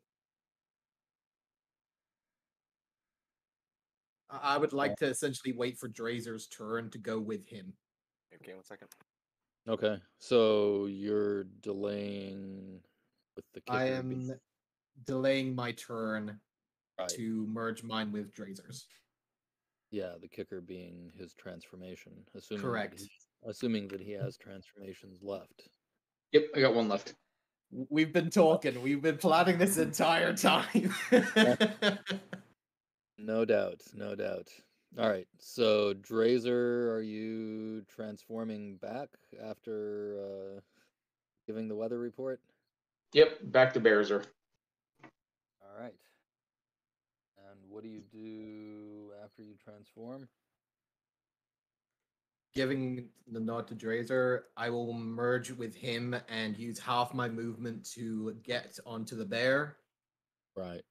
I I would like to essentially wait for Drazer's turn to go with him. Okay, one second. Okay, so you're delaying with the kicker. I am delaying my turn right. to merge mine with Drazer's. Yeah, the kicker being his transformation. Assuming Correct. That he, assuming that he has transformations left. Yep, I got one left. We've been talking. We've been planning this entire time. No doubt, no doubt. All right, so Drazer, are you transforming back after uh, giving the weather report? Yep, back to Bearser. All right. And what do you do after you transform? Giving the nod to Drazer, I will merge with him and use half my movement to get onto the bear. Right.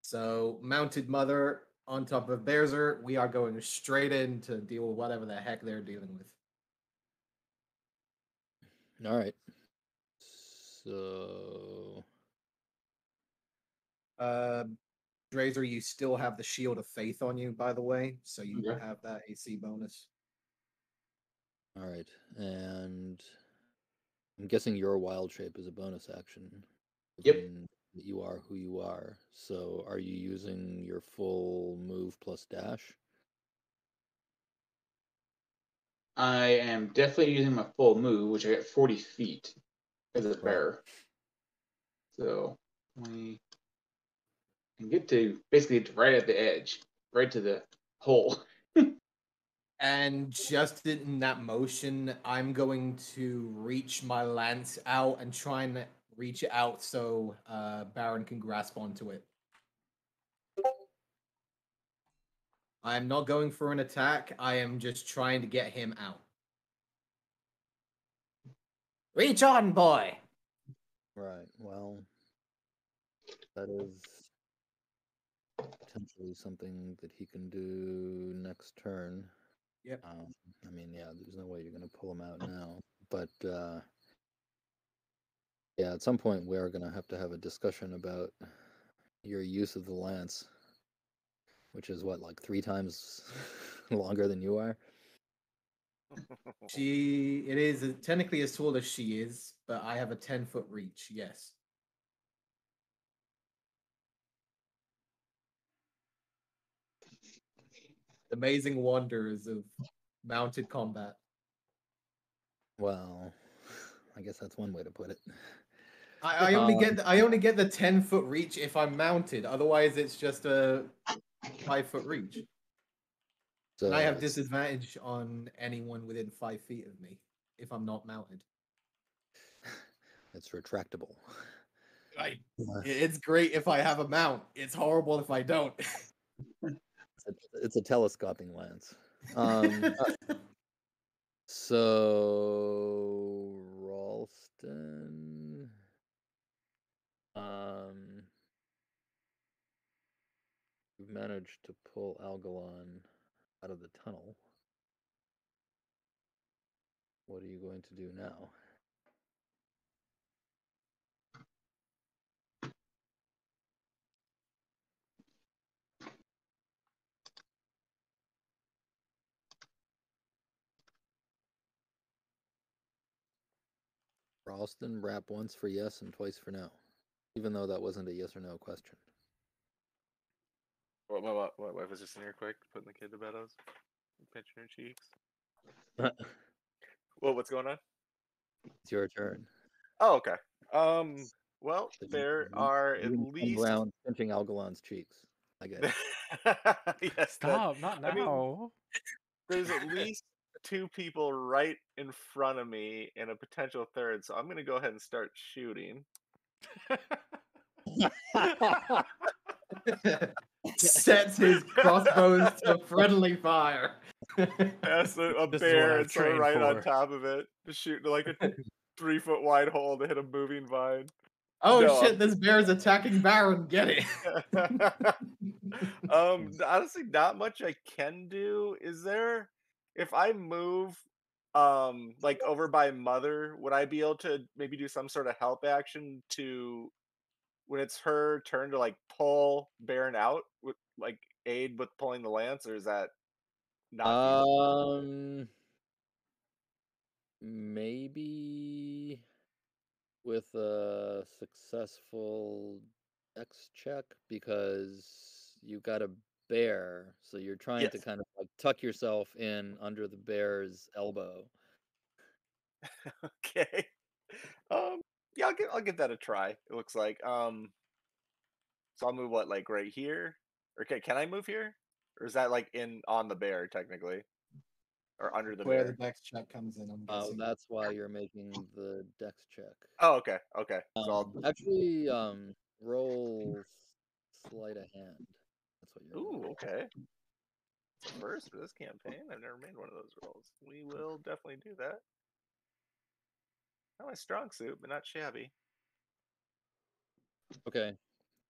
So, mounted mother on top of Bearzer, we are going straight in to deal with whatever the heck they're dealing with. All right. So Uh, Drazer, you still have the Shield of Faith on you, by the way, so you Okay. have that AC bonus. All right, and I'm guessing your wild shape is a bonus action. Yep. You are who you are. So, are you using your full move plus dash? I am definitely using my full move, which I get 40 feet as a bear. So, 20. And get to basically right at the edge. right to the hole. And just in that motion, I'm going to reach my lance out and try and reach it out so uh, Baron can grasp onto it. I am not going for an attack. I am just trying to get him out. Reach on, boy. Right. Well, that is potentially something that he can do next turn. Yep. Um, I mean, yeah, there's no way you're going to pull him out now. But uh, yeah, at some point we are going to have to have a discussion about your use of the lance, which is what, like three times longer than you are. She, it is technically as tall as she is, but I have a 10 foot reach. Yes. Amazing wonders of mounted combat. Well, I guess that's one way to put it. I, I only Um, get the, I only get the 10 foot reach if I'm mounted. Otherwise, it's just a five foot reach. So And I have disadvantage on anyone within five feet of me if I'm not mounted. it's retractable. I, it's great if I have a mount. It's horrible if I don't. It's a, it's a telescoping lance. Um, uh, so Ralston, um, you've managed to pull Algalon out of the tunnel. What are you going to do now? Ralston, rap once for yes and twice for no, even though that wasn't a yes or no question. What, what, what, what, wife was just in here quick, putting the kid to bed. I was pinching her cheeks. Well, what's going on? It's your turn. Oh, okay. Um. Well, there are You at didn't least. around pinching Algalon's cheeks. I get it. yes. that- Stop! Not I mean- now. there's at least two people right in front of me and a potential third, so I'm gonna go ahead and start shooting. Sets his crossbows to friendly fire. That's a, a This is what bear I've and start right on top of it, just shooting like a three foot wide hole to hit a moving vine. oh No, shit! This bear is attacking Baron. Get it? um honestly not much i can do is there if i move um like over by mother would i be able to maybe do some sort of help action to when it's her turn to like pull baron out with like aid with pulling the lance or is that not um, maybe with a successful dex check because you got a bear, so you're trying to kind of like tuck yourself in under the bear's elbow. okay um yeah i'll give i'll give that a try it looks like um so i'll move what like right here Okay, can, i move here or is that like in on the bear technically or under the Where bear the dex check comes in. I'm Oh, that's why you're making the dex check. oh okay okay so I'll, Um, actually, um, roll sleight of hand. What you're. ooh okay first for this campaign i've never made one of those rolls we will definitely do that not my strong suit but not shabby Okay.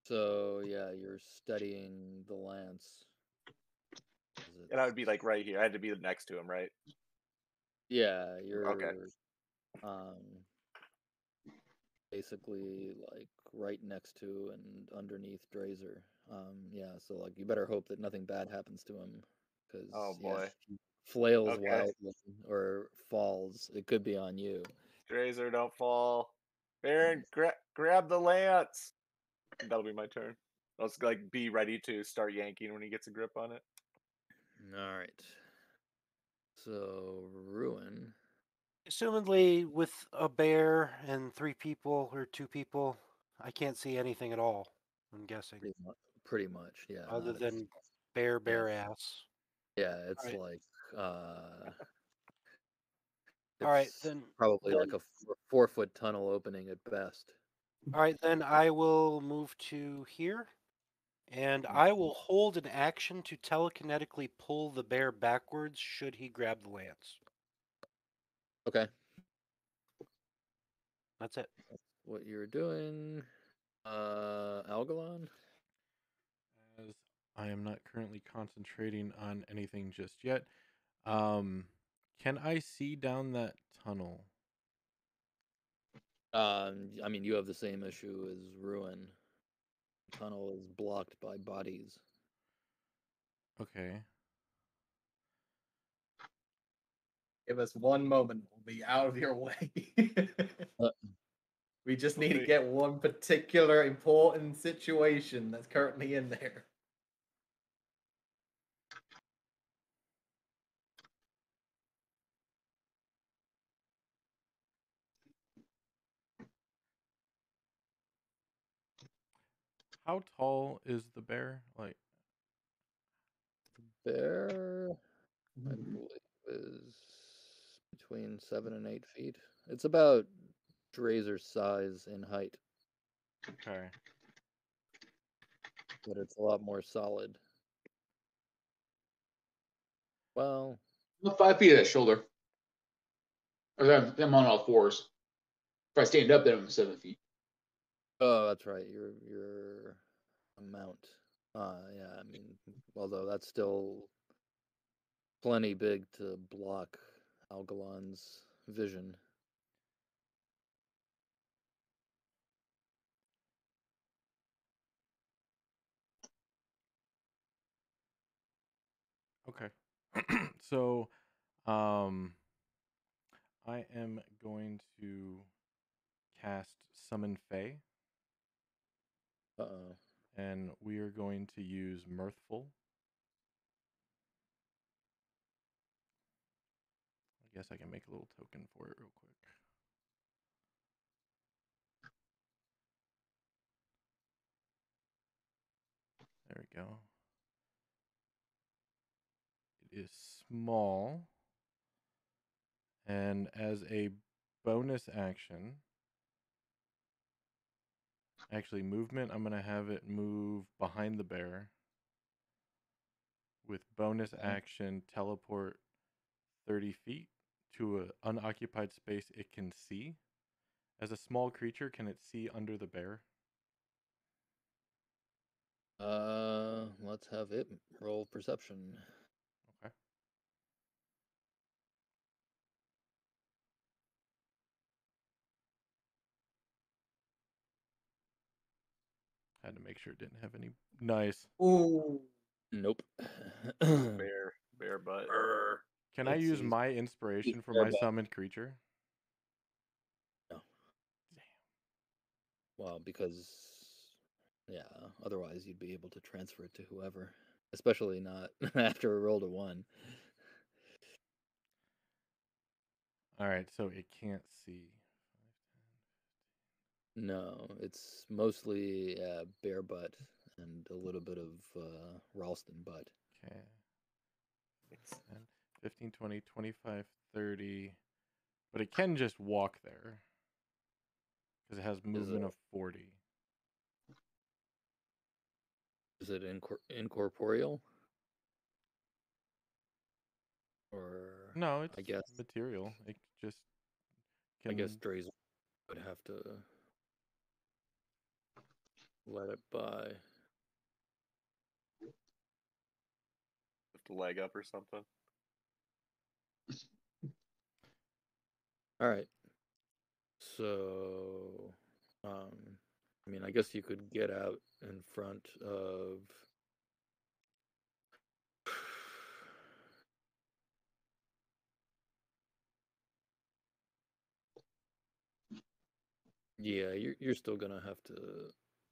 So yeah, you're studying the lance. And i would be like right here i had to be next to him right Yeah, you're Okay. um basically like right next to and underneath Drazer. Um yeah, so like you better hope that nothing bad happens to him because Oh, boy. flails Okay. wildly or falls, it could be on you. Drazer, don't fall. Baron, gra- grab the lance. That'll be my turn. I'll just like be ready to start yanking when he gets a grip on it. All right. So ruin. Assumedly, with a bear and three people or two people, I can't see anything at all. I'm guessing, Pretty much, pretty much yeah. other than Bear, bear ass. Yeah, it's Alright. like uh All right, then. probably then- like a four, four foot tunnel opening at best. All right, then I will move to here, and I will hold an action to telekinetically pull the bear backwards should he grab the lance. Okay. That's it. What you're doing, uh Algalon? As I am not currently concentrating on anything just yet, um, can I see down that tunnel? Um, I mean, you have the same issue as Ruin. The tunnel is blocked by bodies. Okay. Give us one moment. We'll be out of your way. Uh, we just need to get one particular important situation that's currently in there. How tall is the bear? Like, Bear, I believe, is between seven and eight feet. It's about Drazer's size in height, okay. but it's a lot more solid. Well, I'm five feet at his shoulder. Or I'm, I'm on all fours. If I stand up, then I'm seven feet. oh, that's right. Your your amount. Uh, yeah. I mean, although that's still plenty big to block Algalon's vision. Okay. so, um, I am going to cast Summon Fey, Uh oh. and we are going to use Mirthful. I guess I can make a little token for it real quick. There we go. It is small. And as a bonus action, actually, movement, I'm going to have it move behind the bear. With bonus mm-hmm. action, teleport 30 feet to an unoccupied space it can see. As a small creature, can it see under the bear? Uh, let's have it roll perception. Okay. Had to make sure it didn't have any. Nice. Ooh. Nope. Bear, bear butt. Can I use see. my inspiration for my summoned creature? No. Damn. Well, because yeah, otherwise you'd be able to transfer it to whoever, especially not after a roll to one. All right, so it can't see. No, it's mostly uh, bear butt and a little bit of uh, Ralston butt. Okay. 10, 15, 20, 25, 30. But it can just walk there. Because it has movement it- of 40. Is it incor- incorporeal? Or No, it's I guess material. It just Can... I guess Drazer would have to let it by. Lift a leg up or something. All right. So, um, I mean, I guess you could get out in front of. Yeah, you're you're still gonna have to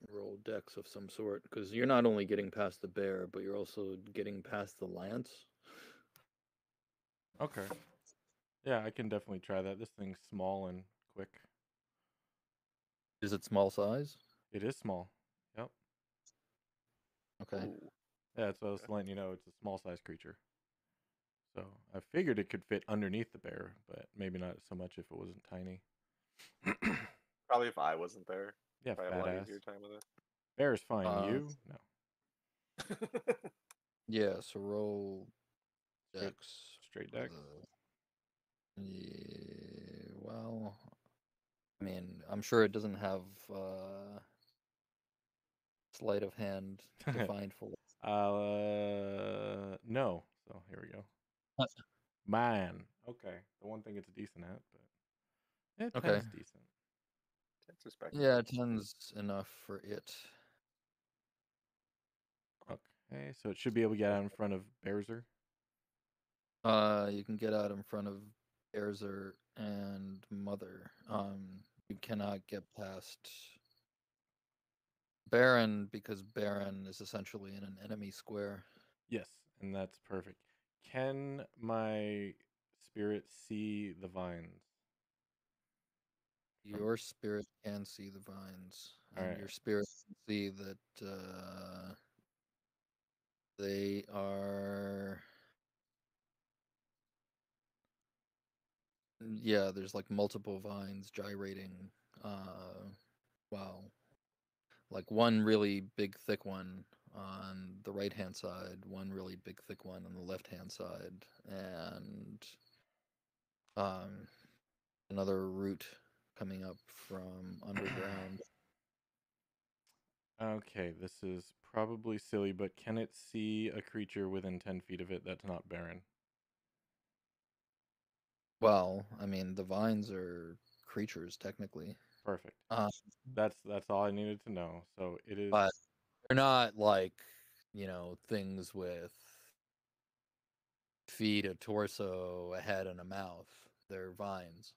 roll dex of some sort because you're not only getting past the bear, but you're also getting past the lance. Okay. Yeah, I can definitely try that. This thing's small and quick. Is it small size? It is small. Yep. Okay. Yeah, that's what I was letting you know. It's a small size creature. So I figured it could fit underneath the bear, but maybe not so much if it wasn't tiny. Probably if I wasn't there, yeah, probably have a fat lot ass. easier time with Bear is fine. Uh, you? No. it. Yeah, so roll Straight- dex. Straight deck. the- Yeah, well, I mean, I'm sure it doesn't have uh, sleight of hand defined fully. Uh, no. So here we go. Uh. Man. Okay. The one thing it's decent at, but it Okay. okay. decent. That's respectable. Yeah, ten's enough for it. Okay, so it should be able to get out in front of Bearzer. Uh, you can get out in front of Erzer and Mother. Um, you cannot get past Baron because Baron is essentially in an enemy square. Yes, and that's perfect. Can my spirit see the vines? Your spirit can see the vines, and your spirit can see that uh, they are. Yeah, there's like multiple vines gyrating. Uh, wow. Like one really big, thick one on the right hand side, one really big, thick one on the left hand side, and um, another root coming up from underground. Okay, this is probably silly, but can it see a creature within 10 feet of it that's not Baron? Well, I mean, the vines are creatures technically. Perfect. Uh, That's that's all I needed to know. So it is But- they're not like, you know, things with feet, a torso, a head, and a mouth. They're vines.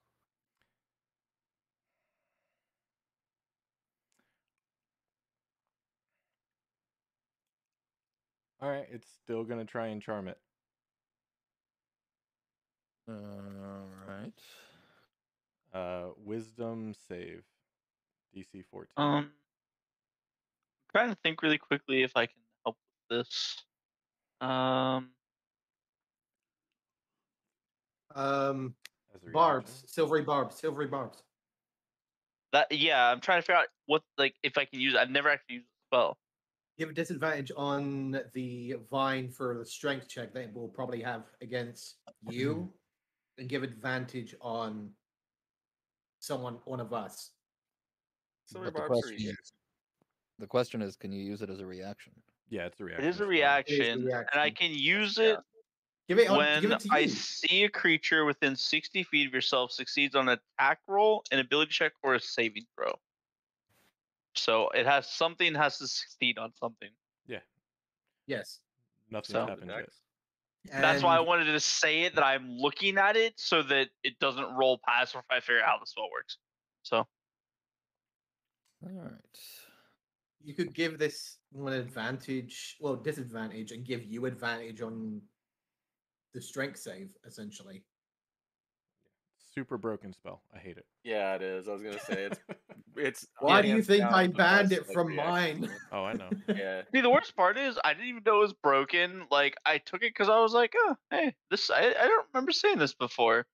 all right. It's still gonna try and charm it. All right. Uh, wisdom save, DC 14. Um, I'm trying to think really quickly if I can help with this. Um, Um, barbs, silvery barbs, silvery barbs. that yeah, I'm trying to figure out what like if I can use. I've never actually used the spell. You have a disadvantage on the vine for the strength check that it will probably have against you, and give advantage on someone, one of us. Silver the question is, the question is, can you use it as a reaction? Yeah, it's a It reaction. is a reaction, and I can use Yeah. it Give it on. when give it to I see a creature within 60 feet of yourself succeeds on an attack roll, an ability check, or a saving throw. So it has something has to succeed on something. Yeah. Yes. Nothing So- happened yet. Dex. That's why I wanted to say it that I'm looking at it so that it doesn't roll past if I figure out how the spell works. So All right. You could give this one advantage, well, disadvantage, and give you advantage on the strength save, essentially. Super broken spell. I hate it. Yeah, it is. I was gonna say it's it's. Why do you think I banned it from mine? Oh, I know. Yeah. see, the worst part is I didn't even know it was broken. Like I took it because I was like, oh, hey, this I, I don't remember seeing this before.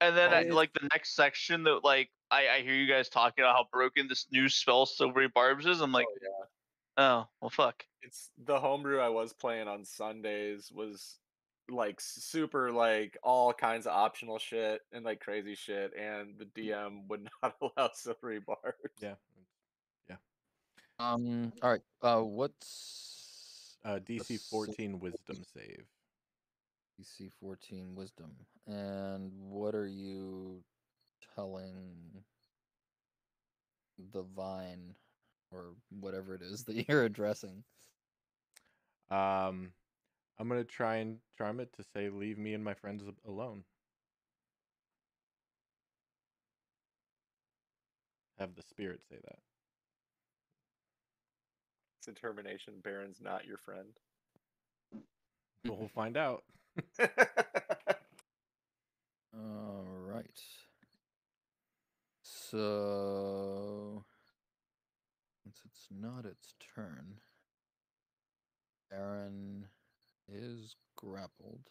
And then I, like the next section that like I, I hear you guys talking about how broken this new spell Silvery Barbs is. I'm like, Oh, yeah. oh well, fuck. It's the homebrew I was playing on Sundays was like super like all kinds of optional shit and like crazy shit, and the DM would not allow silvery barbs. Yeah. Yeah. Um. All right. Uh. What's Uh, DC s- 14 wisdom save. DC 14 Wisdom, and what are you telling the vine or whatever it is that you're addressing? Um, I'm gonna try and charm it to say, "Leave me and my friends alone." Have the spirit say that. It's a termination. Baron's not your friend. We'll find out. All right. So, since it's not its turn, Aaron is grappled.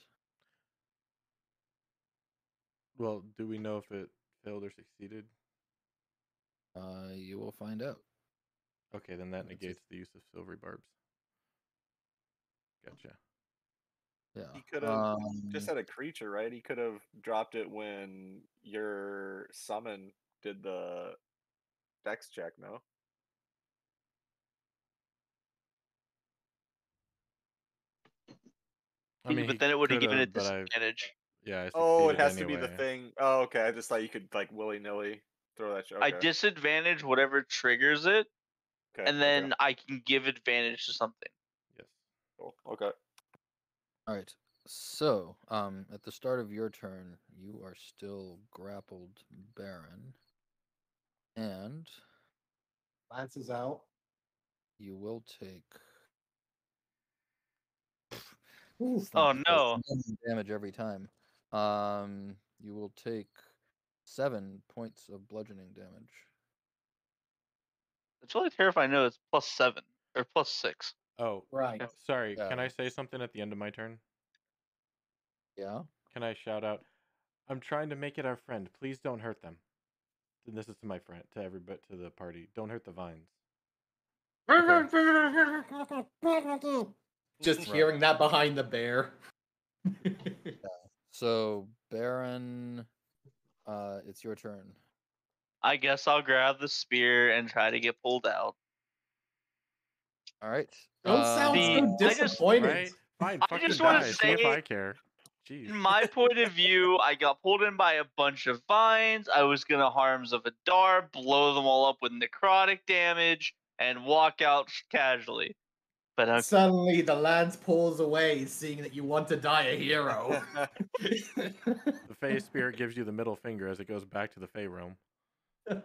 Well, do we know if it failed or succeeded? Uh, you will find out. Okay, then that That's it. negates the use of silvery barbs. Gotcha. Yeah. He could have um, just had a creature, right? He could have dropped it when your summon did the dex check, no? I mean, but then it would have given coulda, it but I- disadvantage. Yeah. I Oh, it succeeded has to be the thing. Oh, okay. I just thought you could like willy nilly throw that. Okay. I disadvantage whatever triggers it, okay, and okay, then I can give advantage to something. Yes. cool, okay. All right. So, um, at the start of your turn, you are still grappled, Baron, and Lance is out. you will take. Ooh, Oh, no. damage every time. Um, you will take seven points of bludgeoning damage. It's really terrifying. No, it's plus seven or plus six. Oh, right. sorry. Can I say something at the end of my turn? Yeah. Can I shout out? I'm trying to make it our friend. Please don't hurt them. And this is to my friend, to everybody, to the party. Don't hurt the vines. Just Right. hearing that behind the bear. So, Baron, uh, it's your turn. I guess I'll grab the spear and try to get pulled out. All right. Don't sound The- so I just- disappointed. Right? Fine. I just wanna die. See if say- I care. Jeez. In my point of view, I got pulled in by a bunch of vines. I was gonna harms of a dart, blow them all up with necrotic damage, and walk out casually. But I'm Suddenly, the lance pulls away, seeing that you want to die a hero. The Fey Spirit gives you the middle finger as it goes back to the Fey realm. I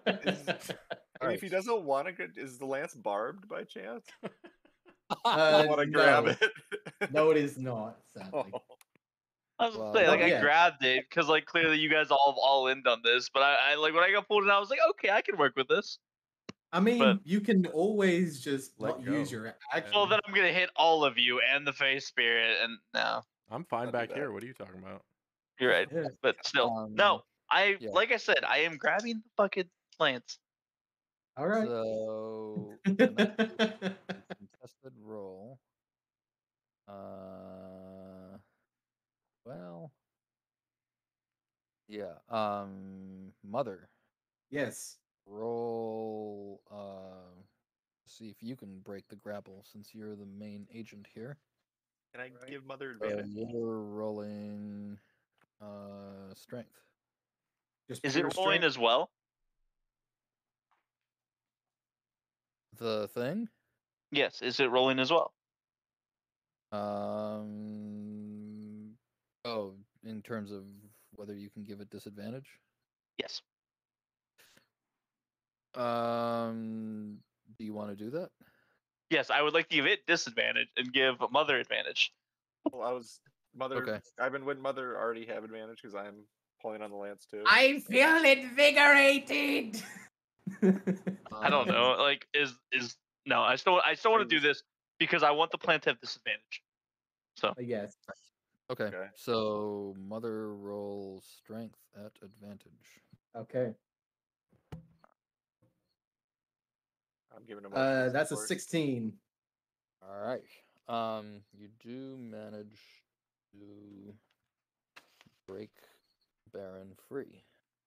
mean, if he doesn't want to, get, is the lance barbed by chance? Uh, I want to grab no. it. no, it is not. Sadly. Oh. I was Well, gonna say, like, Oh, I grabbed it because, like, clearly you guys all all in on this. But I, I, like, when I got pulled in, I was like, okay, I can work with this. I mean, But- you can always just Let not use go. your action. Well, then I'm gonna hit all of you and the Fey Spirit, and no, I'm fine Don't do back here. What are you talking about? you're right. Yeah. But still, Um, no. I yeah. like I said, I am grabbing the fucking lance. All right. So, contested roll. Uh, well, yeah. Um, mother, yes. Roll. Uh, see if you can break the grapple since you're the main agent here. Can I Right. give Mother So advantage? you're rolling uh strength. Just Is it rolling strength? as well? The thing. Yes. Is it rolling as well? Um. Oh, in terms of whether you can give it disadvantage. Yes. Um. Do you want to do that? Yes, I would like to give it disadvantage and give Mother advantage. Well, I was Mother. Okay. Ivan, would Mother already have advantage because I'm pulling on the lance too? I feel invigorated. I don't Um, know. Like, is is no? I still I still want to do this because I want the plant to have disadvantage. So yes. Okay. Okay. So mother roll strength at advantage. Okay. I'm giving him. Uh, that's a 16. All right. Um, you do manage to break Baron free.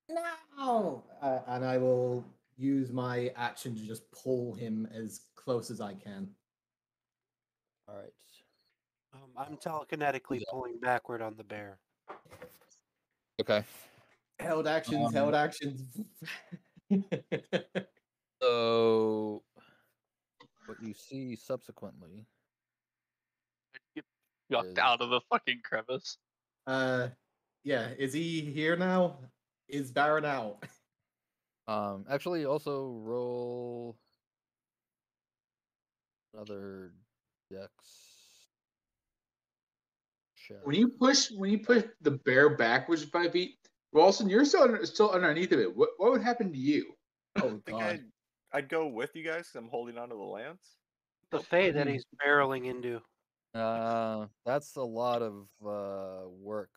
No. Uh, and I will use my action to just pull him as close as I can. All right. Um, I'm telekinetically pulling backward on the bear. Okay. Held actions, Um, held actions. So what you see subsequently yucked Is- out of the fucking crevice. uh, yeah. Is he here now? Is Baron out? Um, actually, also roll another dex check. When you push when you push the bear backwards five feet, Ralston, you're still under, still underneath of it. What what would happen to you? Oh God. I'd, I'd go with you guys. I'm holding onto the lance. The fey that he's barreling into. Uh, that's a lot of uh, work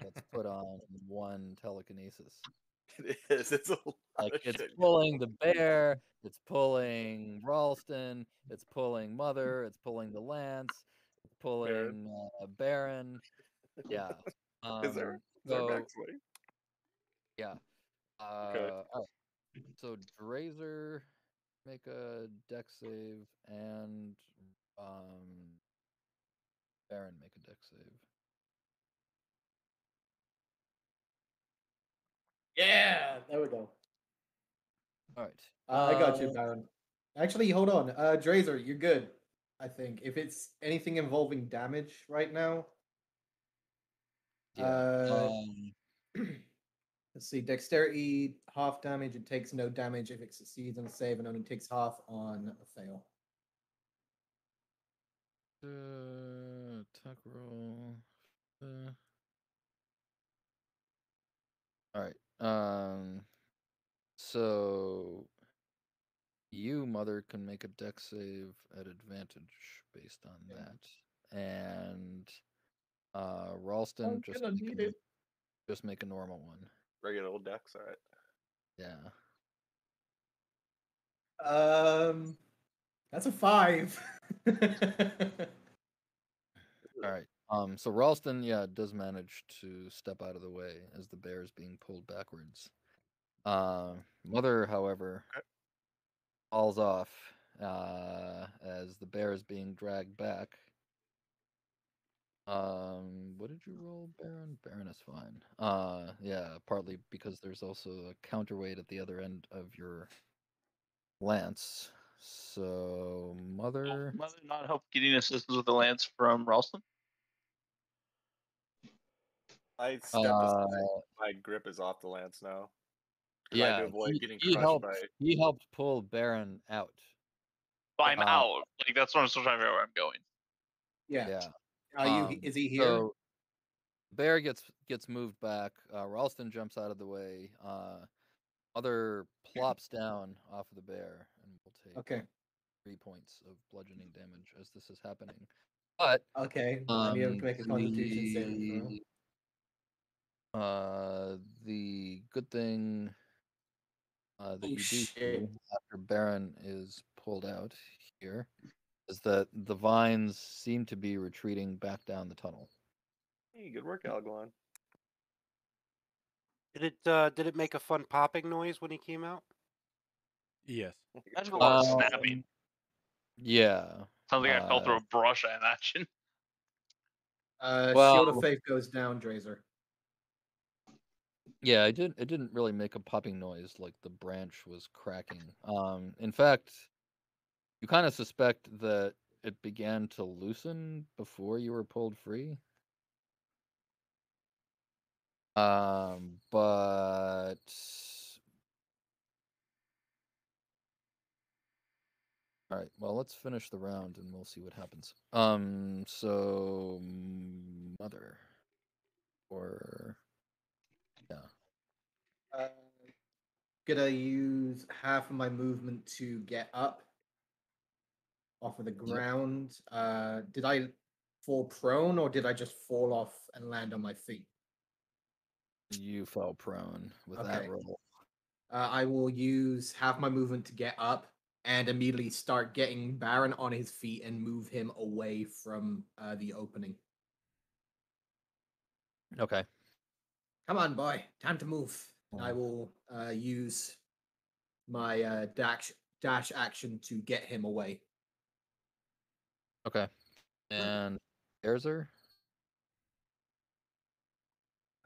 that's put on one telekinesis. It is. It's a lot Like of it's shit. pulling the bear, it's pulling Ralston, it's pulling Mother, it's pulling the Lance, it's pulling uh, Baron. Yeah. Um, Is there, is there so, max weight? yeah. Uh, alright. So Drazer make a dex save and um Baron make a dex save. Yeah, there we go. All right. Uh, I got you, Uh, Baron. Actually, hold on. Uh, Drazer, you're good. I think if it's anything involving damage right now, Yeah. uh, um, let's see. Dexterity half damage. It takes no damage if it succeeds on a save, and only takes half on a fail. uh, attack roll. Uh, all right. Um. So you, mother, can make a dex save at advantage based on Yeah. that, and uh, Ralston I'm just make a, just make a normal one. Regular old dex, all right. Yeah. Um, that's a five. All right. Um. So Ralston, yeah, does manage to step out of the way as the bear is being pulled backwards. Uh, Mother, however, Okay. falls off uh, as the bear is being dragged back. Um, what did you roll, Baron? Baron is fine. Uh, yeah, partly because there's also a counterweight at the other end of your lance. So, Mother. Mother not help getting assistance with the lance from Ralston. I stepped Uh, aside. My grip is off the lance now. 'cause I yeah, to avoid he, getting he helped. by. He helped pull Baron out. But I'm Uh, out. Like that's what I'm still trying to figure out where I'm going. yeah. Yeah. Are you? Um, is he here? So Bear gets gets moved back. Uh, Ralston jumps out of the way. Uh, Mother plops down off of the bear and will take okay. three points of bludgeoning damage as this is happening. But Okay. I need him um, to make a Constitution saving throw. the, uh, the good thing uh, that Oh, you do after Baron is pulled out here is that the vines seem to be retreating back down the tunnel. Hey, good work, Algon. Did it uh, did it make a fun popping noise when he came out? Yes. Imagine a lot of Um, snapping. Yeah. Sounds like I fell through uh, a brush. I imagine. Uh, Shield Well- of Faith goes down, Drazer. Yeah, it didn't it didn't really make a popping noise like the branch was cracking. Um in fact, you kind of suspect that it began to loosen before you were pulled free. Um but All right, well, let's finish the round and we'll see what happens. Um so mother or yeah. Uh, gonna use half of my movement to get up off of the ground. Uh, did I fall prone or did I just fall off and land on my feet? You fell prone with Okay. that roll. Uh, I will use half my movement to get up and immediately start getting Baron on his feet and move him away from uh, the opening. Okay. Come on, boy, time to move. And I will uh, use my uh, dash dash action to get him away. Okay. And Erzer?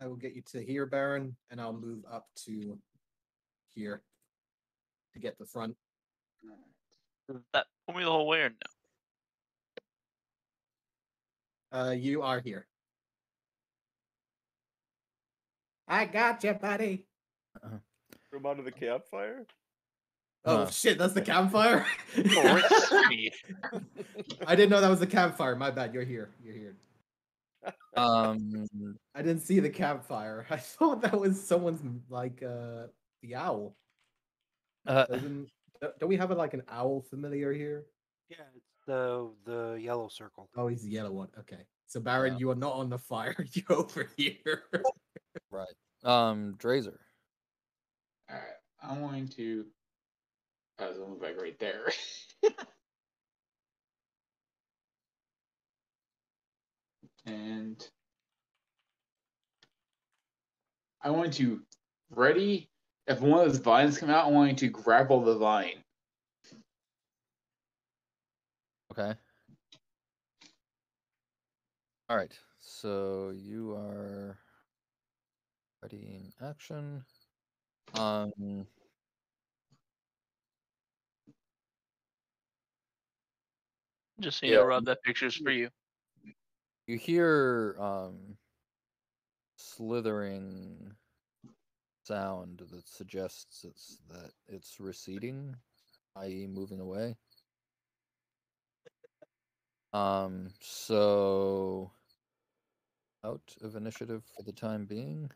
I will get you to here, Baron, and I'll move up to here to get the front. Does that pull me the whole way or no? Uh, you are here. I got you, buddy. From under the campfire? Oh Huh. shit, that's the campfire. I didn't know that was the campfire. My bad. You're here. You're here. Um I didn't see the campfire. I thought that was someone's like uh the owl. uh, Doesn't don't don't we have a, like an owl familiar here? Yeah, it's The the yellow circle. Oh, he's the yellow one. Okay. So Baron, Yeah. you are not on the fire. You're over here. Right. Um, Drazer. All right, I'm going to. I gonna move back right there. and I want to ready. If one of those vines come out, I'm going to grapple the vine. Okay. All right. So you are ready in action. Um. Just so you Yeah. know, Rob, that picture's for you. You hear um slithering sound that suggests it's that it's receding, i.e., moving away. Um, so out of initiative for the time being.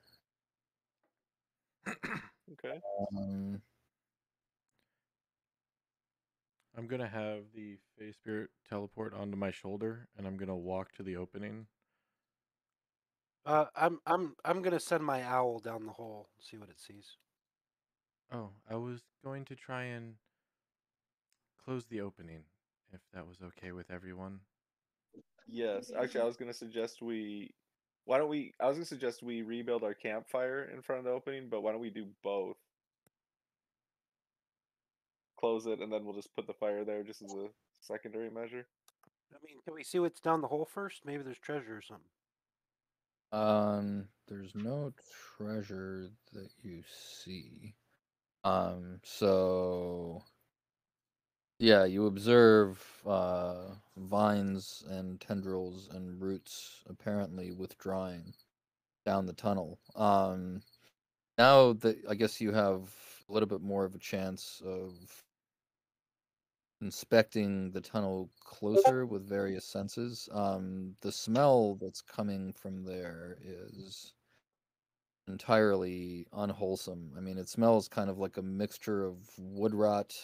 Okay. Um, I'm gonna have the Fey Spirit teleport onto my shoulder, and I'm gonna walk to the opening. Uh, I'm I'm I'm gonna send my owl down the hole. See what it sees. Oh, I was going to try and close the opening, if that was okay with everyone. Yes. Actually, I was gonna suggest we. Why don't we? I was gonna suggest we rebuild our campfire in front of the opening, but why don't we do both? Close it, and then we'll just put the fire there, just as a secondary measure. I mean, can we see what's down the hole first? Maybe there's treasure or something. Um, there's no treasure that you see. Um, so yeah, you observe uh vines and tendrils and roots apparently withdrawing down the tunnel. Um, now that I guess you have a little bit more of a chance of inspecting the tunnel closer with various senses. Um, the smell that's coming from there is entirely unwholesome. I mean, it smells kind of like a mixture of wood rot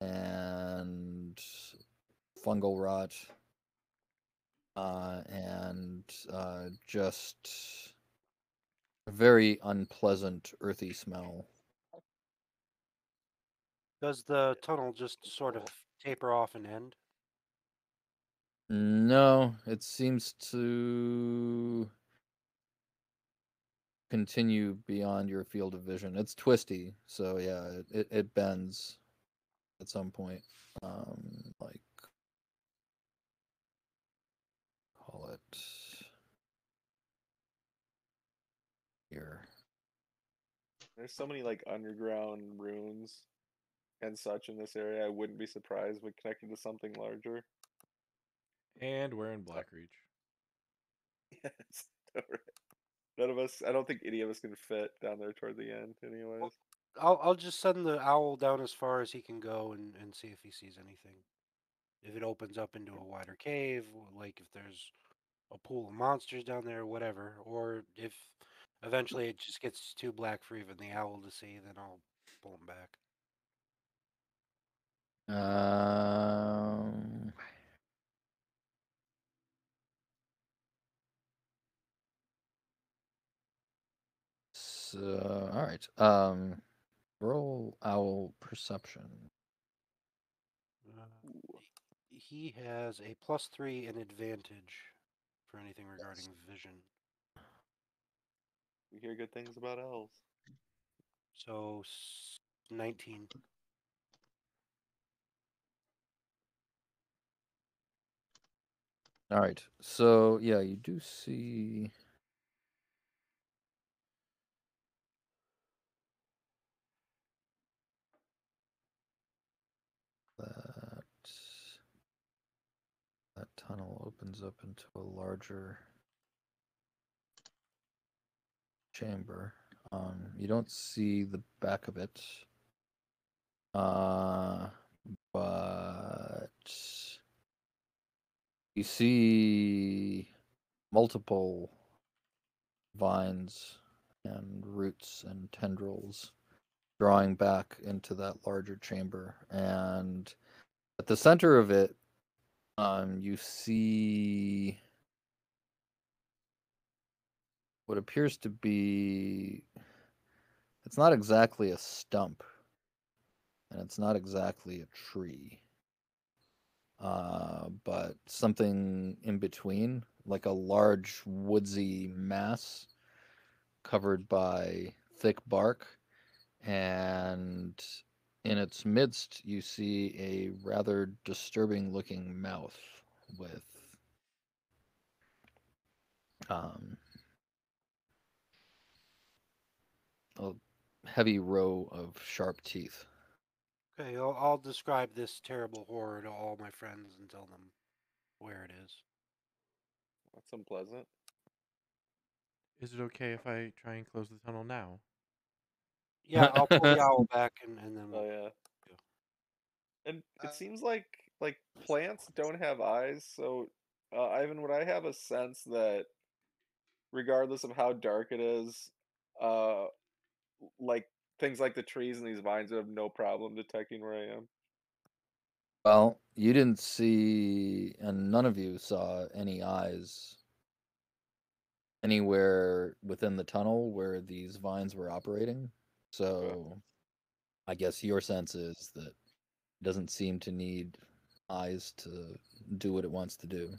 and fungal rot, uh, and uh, just a very unpleasant, earthy smell. Does the tunnel just sort of taper off and end? No, it seems to continue beyond your field of vision. It's twisty, so yeah, it, it, it bends at some point. Um, like call it here. There's so many like underground runes and such in this area. I wouldn't be surprised when connected to something larger. And we're in Blackreach. Yes. alright. None of us. I don't think any of us can fit down there toward the end. Anyways. I'll I'll just send the owl down as far as he can go and, and see if he sees anything. If it opens up into a wider cave, like if there's a pool of monsters down there, whatever, or if eventually it just gets too black for even the owl to see, then I'll pull him back. Um, so, uh, all right. Um, roll owl perception. Uh, he has a plus three and advantage for anything regarding yes. vision. We hear good things about owls. So, 19. All right. So yeah, you do see. That that tunnel opens up into a larger chamber. Um, you don't see the back of it. Uh, but you see multiple vines and roots and tendrils drawing back into that larger chamber and at the center of it Um, you see what appears to be. It's not exactly a stump, and it's not exactly a tree, uh, but something in between, like a large woodsy mass covered by thick bark, and in its midst, you see a rather disturbing looking mouth with um, a heavy row of sharp teeth. Okay, I'll, I'll describe this terrible horror to all my friends and tell them where it is. That's unpleasant. Is it okay if I try and close the tunnel now? Yeah, I'll pull the owl back and, and then Oh we'll yeah. go. And it Uh, seems like like plants don't have eyes, so uh, Ivan, would I have a sense that regardless of how dark it is, uh, like things like the trees and these vines would have no problem detecting where I am. Well, you didn't see, and none of you saw any eyes anywhere within the tunnel where these vines were operating. So I guess your sense is that it doesn't seem to need eyes to do what it wants to do.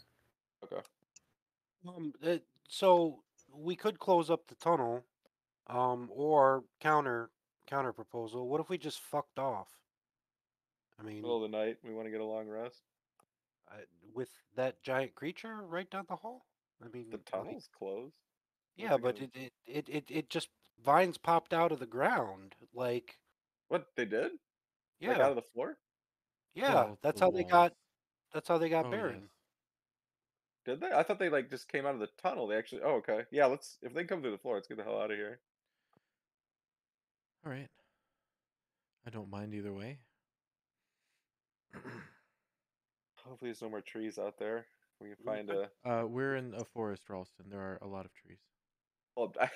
Okay. Um, it, so we could close up the tunnel, um, or counter counter proposal. What if we just fucked off? I mean, Middle of the night, we want to get a long rest. I, with that giant creature right down the hall. I mean, The like- tunnel's closed. yeah, but gonna- it, it it it it just vines popped out of the ground. Like, What they did? yeah, Like out of the floor? yeah. Well, that's the how they got. That's how they got Oh, buried. yes. Did they? I thought they like just came out of the tunnel. They actually. Oh, okay. Yeah. Let's. If they come through the floor, let's get the hell out of here. All right. I don't mind either way. Hopefully, there's no more trees out there. We can find a. Uh, we're in a forest, Ralston. There are a lot of trees. Well, I,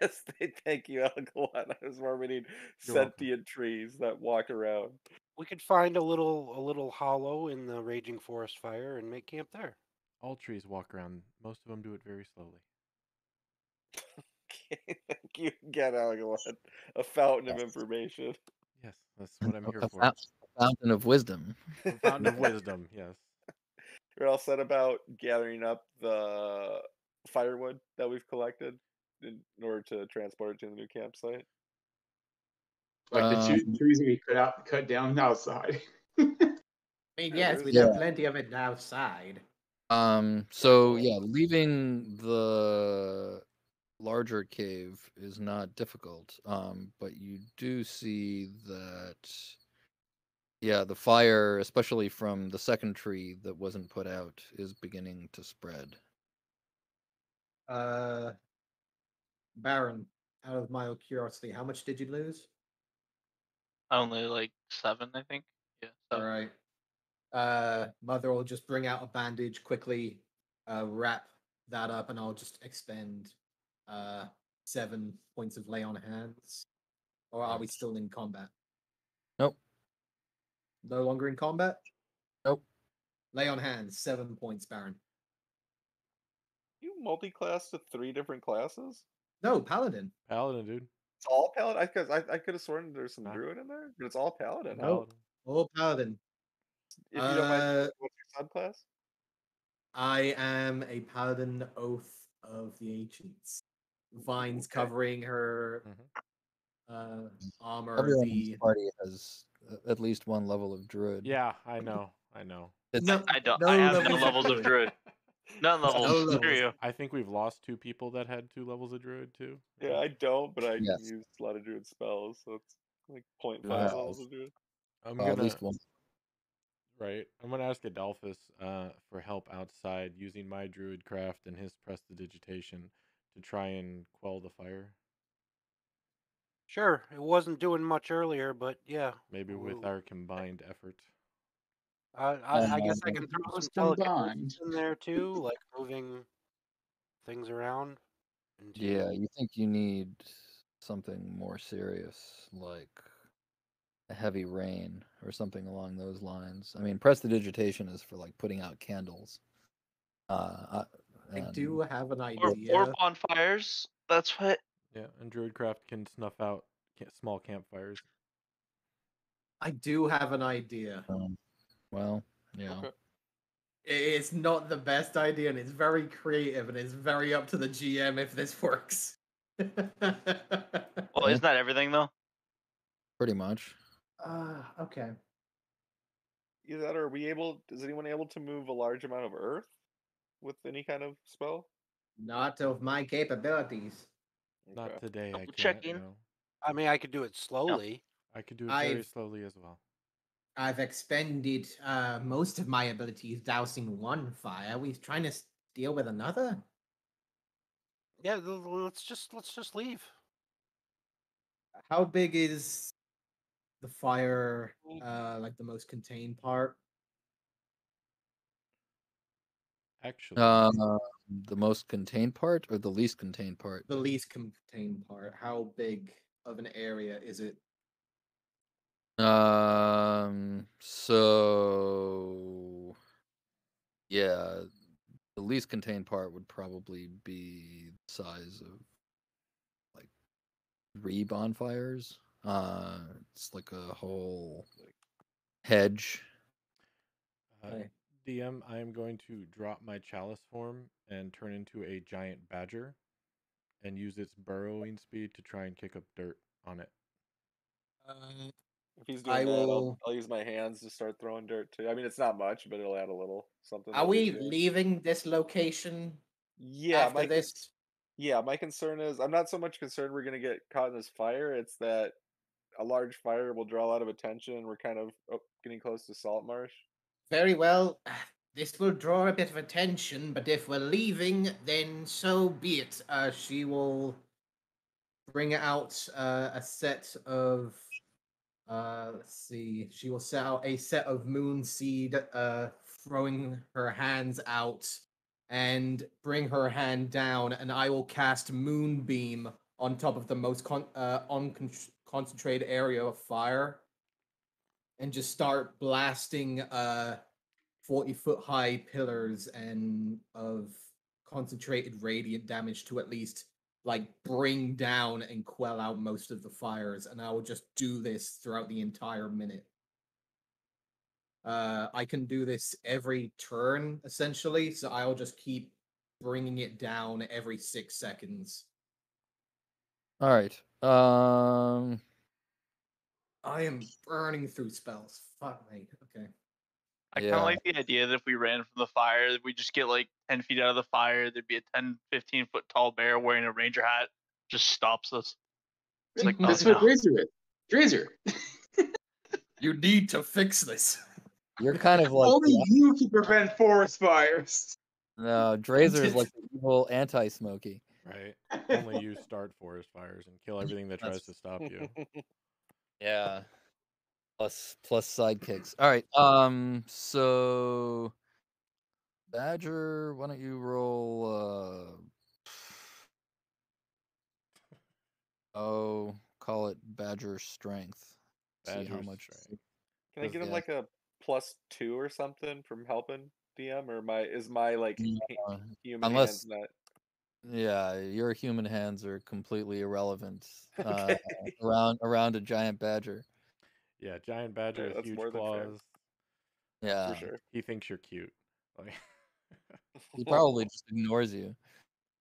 yes, they- thank you, Algalon. I was more meaning You're welcome. sentient trees that walk around. We could find a little a little hollow in the raging forest fire and make camp there. All trees walk around. Most of them do it very slowly. Okay, thank you again, Algalon. A fountain of information. Yes, that's what I'm here a for. a fountain of wisdom. A fountain of wisdom. Yes. We're all set about gathering up the firewood that we've collected in order to transport it to the new campsite. Like the two Um, trees we cut out, cut down outside. I mean, yes, we Yeah. have plenty of it outside. Um, so yeah, leaving the larger cave is not difficult. Um, but you do see that yeah, the fire, especially from the second tree that wasn't put out, is beginning to spread. Uh, Baron, out of my curiosity, how much did you lose? Only like seven, I think. Yeah. All seven. right. Uh, Mother will just bring out a bandage quickly, uh, wrap that up, and I'll just expend uh seven points of lay on hands. Or are we still in combat? Nope. No longer in combat? Nope. Lay on hands, seven points, Baron. You multi-class to three different classes? No, Paladin. Paladin, dude. It's all paladin. Because I, I, could have sworn there's some Huh? druid in there, but it's all paladin. huh? Nope. Paladin. All Paladin. If you don't mind, Uh, what's your subclass? I am a Paladin Oath of the Ancients. Vines Okay. covering her Mhm. uh, armor. Everyone in the this party has uh, at least one level of druid. Yeah, I know. I know. It's, No, I don't. no I have no levels of levels of druid. None levels. levels. Screw you. I think we've lost two people that had two levels of druid too. Yeah, I don't, but I Yes. use a lot of druid spells, so it's like 0.5 Wow. levels of druid. I'm well, gonna at least one. right. I'm gonna ask Adolphus uh, for help outside using my Druidcraft and his prestidigitation to try and quell the fire. Sure, it wasn't doing much earlier, but yeah, Maybe with Ooh. our combined effort. I I, I guess I Um, can throw some telekinesis in there too, like moving things around. into- Yeah, you think you need something more serious, like a heavy rain. or something along those lines. I mean, prestidigitation is for like putting out candles. Uh, I, I do have an Or, idea. or bonfires. That's what. Yeah, and Druidcraft can snuff out small campfires. I do have an idea. um, well, yeah. Okay. It's not the best idea, and it's very creative, and it's very up to the GM if this works. Well, isn't that everything though? Pretty much. uh, okay. Either that or are we able is anyone able to move a large amount of earth with any kind of spell? Not of my capabilities. Not Okay. today. I Double can't. checking. no. I mean, I could do it slowly. I could do it very I've- slowly as well. I've expended uh, most of my abilities dousing one fire. We're trying to s- deal with another. Yeah, l- l- let's just let's just leave. How big is the fire? Uh, like the most contained part? Actually, Uh, the most contained part or the least contained part? The least contained part. How big of an area is it? Um. So, yeah, the least contained part would probably be the size of like three bonfires. Uh, it's like a whole hedge. uh. DM, I am going to drop my chalice form and turn into a giant badger, and use its burrowing speed to try and kick up dirt on it. Uh, If he's doing I that, I'll, I'll use my hands to start throwing dirt too. I mean, it's not much, but it'll add a little something. are that we leaving this location Yeah, after my this? yeah, my concern is I'm not so much concerned we're gonna get caught in this fire. It's that a large fire will draw a lot of attention. We're kind of oh, getting close to Salt Marsh. Very well. This will draw a bit of attention, but if we're leaving, then so be it. Uh, she will bring out uh, a set of. Uh, let's see. She will set out a set of moon seed, uh, throwing her hands out, and bring her hand down, and I will cast moonbeam on top of the most con- uh, on concentrated area of fire, and just start blasting uh 40 foot high pillars and of concentrated radiant damage to at least like bring down and quell out most of the fires and i will just do this throughout the entire minute uh i can do this every turn essentially so i'll just keep bringing it down every six seconds All right. Um. I am burning through spells fuck me okay I kind Yeah. of like the idea that if we ran from the fire, that we just get like 10 feet out of the fire, there'd be a 10, 15 foot tall bear wearing a ranger hat, just stops us. It's like, That's oh, what no. Drazer is. Drazer. you need to fix this You're kind of like Only the- you can prevent forest fires. no, Drazer is like the evil anti-Smoky. Right? Only you start forest fires and kill everything that tries to stop you. Yeah. Plus plus sidekicks. All right. Um. So, Badger, why don't you roll? Uh. Oh, call it Badger Strength. See how much. strength. Can I get him the- like a plus two or something from helping DM, or my is my like Yeah, human unless- hands not? Yeah, your human hands are completely irrelevant uh, Okay. around around a giant badger. Yeah, giant badger Okay, with that's huge more than fair. claws. Yeah, for sure. He thinks you're cute. Like, he probably just ignores you.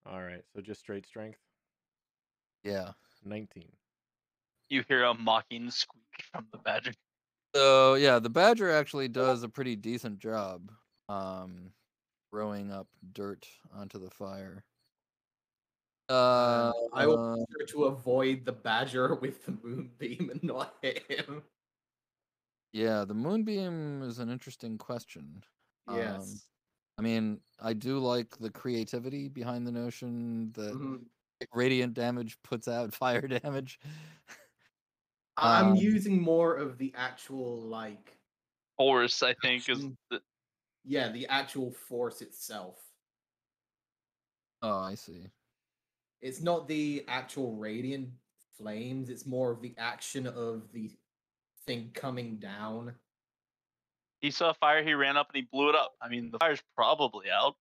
all right, so just straight strength. Yeah. 19. You hear a mocking squeak from the badger. So yeah, the badger actually does a pretty decent job um throwing up dirt onto the fire. Uh, I will make sure to avoid the badger with the moonbeam and not hit him. yeah, the moonbeam is an interesting question. Um, Yes. I mean, I do like the creativity behind the notion that Mhm. radiant damage puts out fire damage. I'm Um, using more of the actual like Force, I think, is the, yeah, the actual force itself. Oh, I see. It's not the actual radiant flames, it's more of the action of the thing coming down. He saw a fire, he ran up and he blew it up. I mean, the fire's probably out.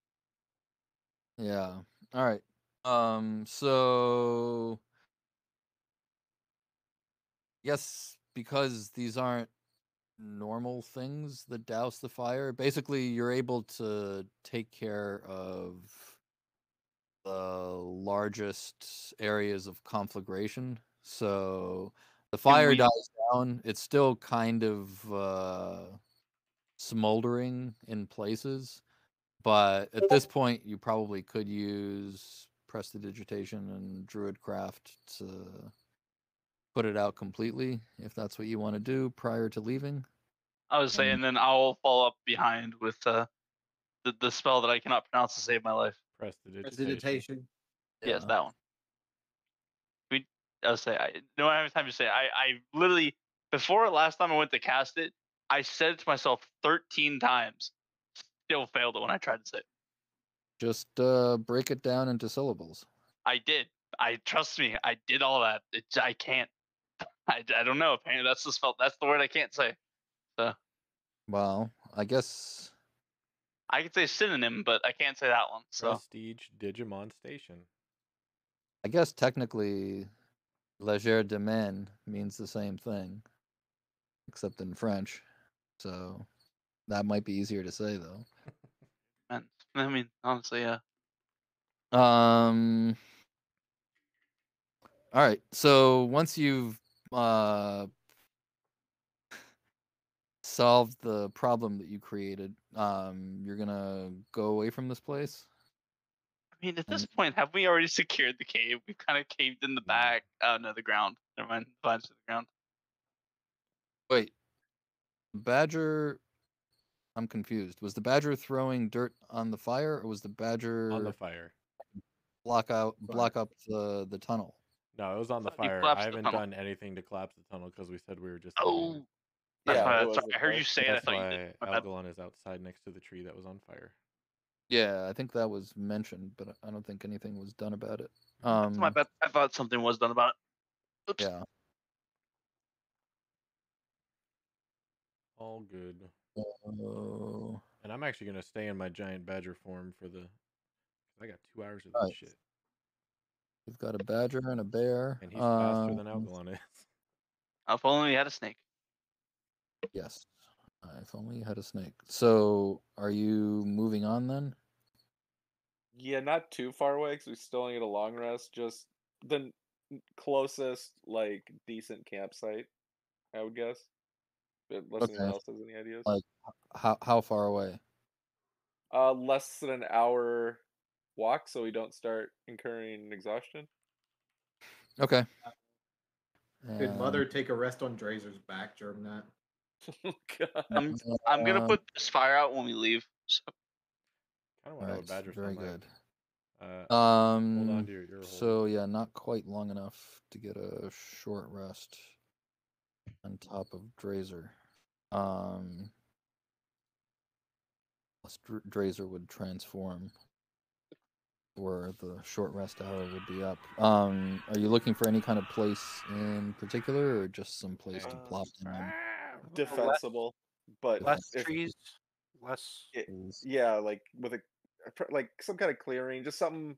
Yeah. All right. Um. So. Yes, because these aren't normal things that douse the fire. Basically, you're able to take care of the largest areas of conflagration. So the fire we- dies down. It's still kind of uh, smoldering in places, but at this point, you probably could use prestidigitation and druidcraft to put it out completely if that's what you want to do prior to leaving. I was saying, Um, then I'll follow up behind with uh, the the spell that I cannot pronounce to save my life. Prestidigitation. Prestidigitation. Yes, that one. We, I'll say, I no, I don't have time to say. I, I literally before last time I went to cast it, I said it to myself thirteen times. Still failed it when I tried to say. It. Just uh, break it down into syllables. I did. I trust me. I did all that. It, I can't. I, I don't know. Apparently, that's the spell. That's the word I can't say. So Well, I guess I could say synonym, but I can't say that one. So Prestige Digimon Station. I guess technically, "légère de main" means the same thing, except in French. So that might be easier to say, though. man, I mean, honestly, yeah. Um. All right. So once you've uh solved the problem that you created, um, you're gonna go away from this place. I mean, at this And- point, have we already secured the cave? We've kind of caved in the Mm. back. Oh no, the ground. Never mind. Vines to the ground. Wait. Badger. I'm confused. Was the badger throwing dirt on the fire, or was the badger On the fire. block out block up the the tunnel? No, it was on the thought fire. I haven't tunnel. done anything to collapse the tunnel because we said we were just. leaving it. Oh, that's Yeah, why, it that's was why the I heard you first- say it. I That's thought you why did. My. Algalon is outside next to the tree that was on fire. Yeah, I think that was mentioned, but I don't think anything was done about it. Um, my bad. I thought something was done about it. Oops. yeah. All good. Oh, And I'm actually gonna stay in my giant badger form for the. I got two hours of Right. this shit, we've got a badger and a bear. and he's faster than Um, Algalon is. If only we had a snake. Yes. Uh, if only you had a snake. So, are you moving on then? Yeah, not too far away because we still only get a long rest. Just the n- closest, like, decent campsite, I would guess. But Unless anyone else has any ideas. Like, how how far away? Uh, less than an hour walk, so we don't start incurring exhaustion. Okay. Did Mother take a rest on Drazer's back during that? Oh, I'm I'm gonna uh, put this fire out when we leave. So Kind of want to have a badger. very sometime. good. Uh, hold Um. on to your ear. So yeah, not quite long enough to get a short rest on top of Drazer. Um. unless Dr- Drazer would transform, where the short rest hour would be up. Um. Are you looking for any kind of place in particular, or just some place to Uh, plop down? Defensible, but Less if- trees, less. it- Is- yeah, like with a a like some kind of clearing, just something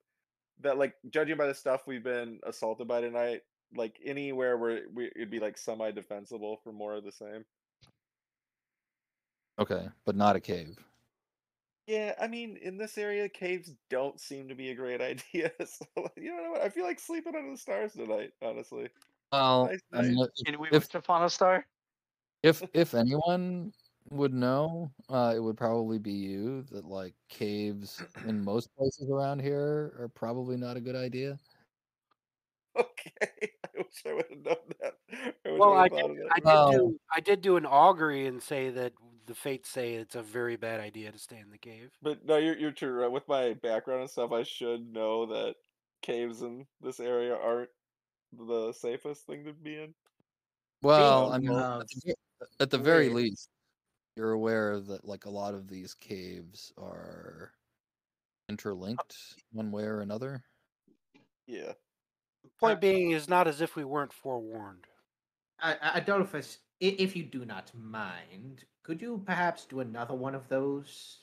that like judging by the stuff we've been assaulted by tonight, like anywhere where we, it'd be like semi defensible for more of the same. Okay, but not a cave. Yeah, I mean, in this area, caves don't seem to be a great idea. So you know what? I feel like sleeping under the stars tonight. Honestly, Well, Nice I mean, if- can we if wish upon a star? If if anyone would know, uh, it would probably be you. That like caves in most places around here are probably not a good idea. okay. I wish I would have known that. I Well, I I did, have thought of that. I did Well- do I did do an augury and say that the fates say it's a very bad idea to stay in the cave. But no, you're you're true. Right? With my background and stuff, I should know that caves in this area aren't the safest thing to be in. Well, I mean, uh, at the, ve- at the very wait. least, you're aware that like a lot of these caves are interlinked one way or another. Yeah. Point being is not as if we weren't forewarned. I, I- I don't if I, s- I- If you do not mind, could you perhaps do another one of those?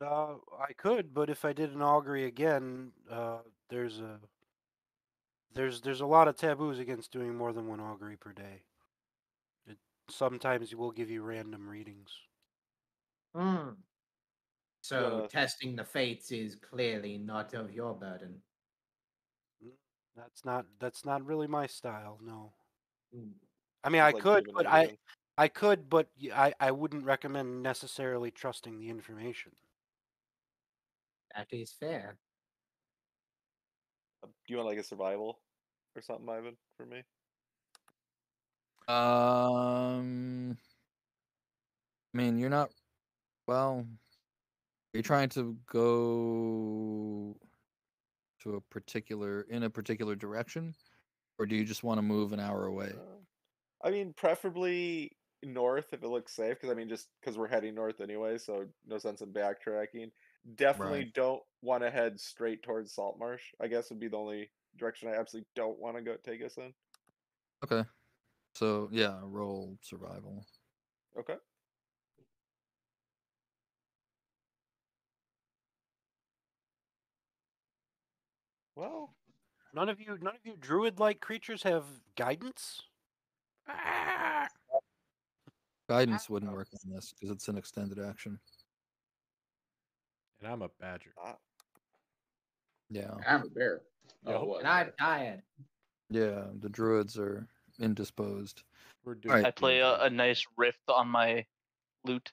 Uh, I could, but if I did an augury again, uh, there's a there's there's a lot of taboos against doing more than one augury per day. Sometimes it will give you random readings. Hmm. So Yeah. testing the fates is clearly not of your burden. That's not that's not really my style. No. Hmm. I mean, I Like could, but I. I could, but I, I wouldn't recommend necessarily trusting the information. That is fair. Uh, Do you want like a survival or something, Ivan, for me? Um, I mean, you're not. Well, you're trying to go to a particular in a particular direction, or do you just want to move an hour away? Uh, I mean, preferably north if it looks safe, because I mean, just because we're heading north anyway, so no sense in backtracking. Definitely don't want to head straight towards Salt Marsh. I guess would be the only direction I absolutely don't want to go take us in. Okay, so yeah, roll survival. Okay. Well, None of you none of you druid-like creatures have guidance. Guidance wouldn't work on this because it's an extended action. And I'm a badger. uh, Yeah, I'm a bear. Oh, what? And I'm tired. yeah, the druids are indisposed. We're doing. Alright. I play a, a nice riff on my lute.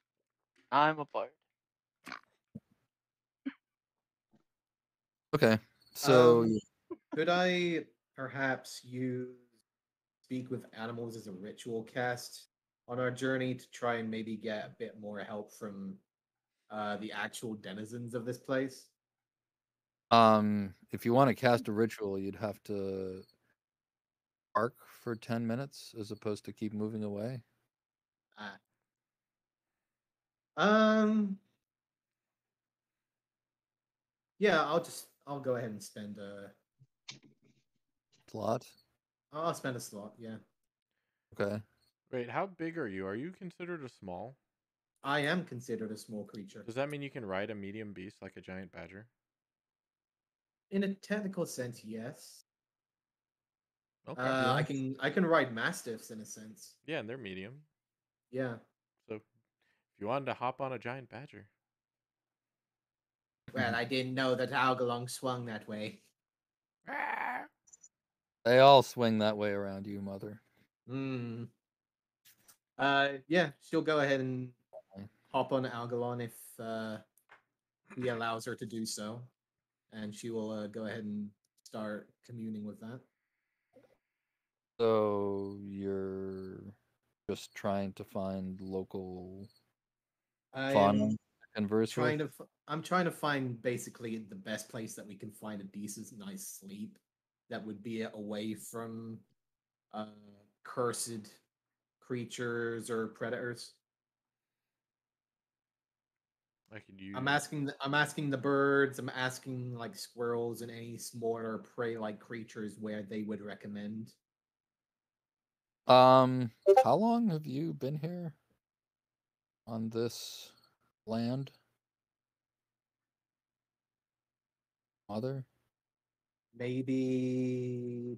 I'm a bard. Okay, so Um, Could I perhaps use speak with animals as a ritual cast on our journey to try and maybe get a bit more help from uh, the actual denizens of this place? Um, if you want to cast a ritual, you'd have to arc for 10 minutes as opposed to keep moving away. Ah. Um. Yeah, I'll just I'll go ahead and spend a Slot. I'll spend a slot. Yeah, Okay. Wait, how big are you? Are you considered a small? I am considered a small creature. Does that mean you can ride a medium beast like a giant badger? In a technical sense, yes. Okay. Uh, I can I can ride mastiffs in a sense. yeah, and they're medium. Yeah. So if you wanted to hop on a giant badger, Well, I didn't know that Algalon swung that way. They all swing that way around you, mother. Hmm. Uh, yeah, she'll go ahead and hop on Algalon if uh, he allows her to do so, and she will uh, go ahead and start communing with that. So you're just trying to find local I fauna am to converse trying with. to. f- I'm trying to find basically the best place that we can find a decent, nice sleep that would be away from uh, cursed creatures or predators. I could use. I'm asking. The, I'm asking the birds. I'm asking like squirrels and any smaller prey-like creatures where they would recommend. Um, how long have you been here on this land? Mother? Maybe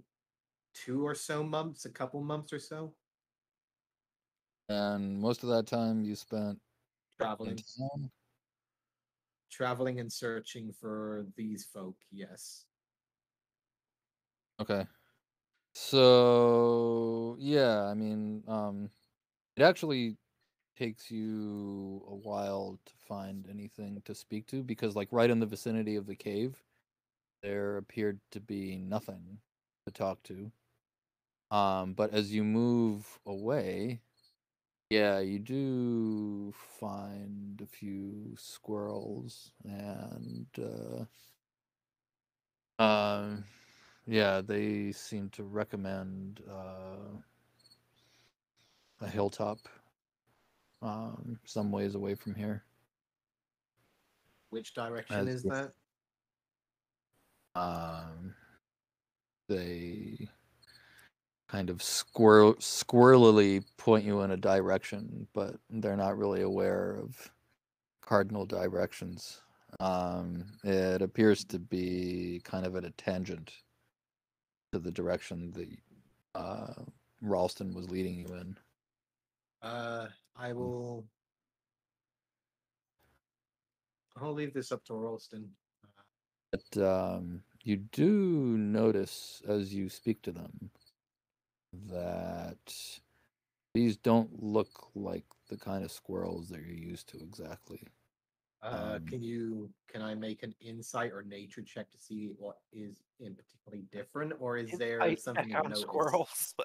two or so months, a couple months or so And most of that time you spent traveling, traveling and searching for these folk. Yes. Okay. So yeah, I mean, um, it actually takes you a while to find anything to speak to because, like, right in the vicinity of the cave, there appeared to be nothing to talk to. Um, but as you move away, yeah, you do find a few squirrels and uh, um, yeah, they seem to recommend uh, a hilltop um, some ways away from here. Which direction As is if- that? Um, they kind of squirrel squirrelily point you in a direction, but they're not really aware of cardinal directions. Um, it appears to be kind of at a tangent to the direction that uh, Ralston was leading you in. Uh, I will. I'll leave this up to Ralston. But um, you do notice as you speak to them that these don't look like the kind of squirrels that you're used to exactly. Uh, Um, can you can I make an insight or nature check to see what is in particularly different, or is there Insight something check on noticed? squirrels.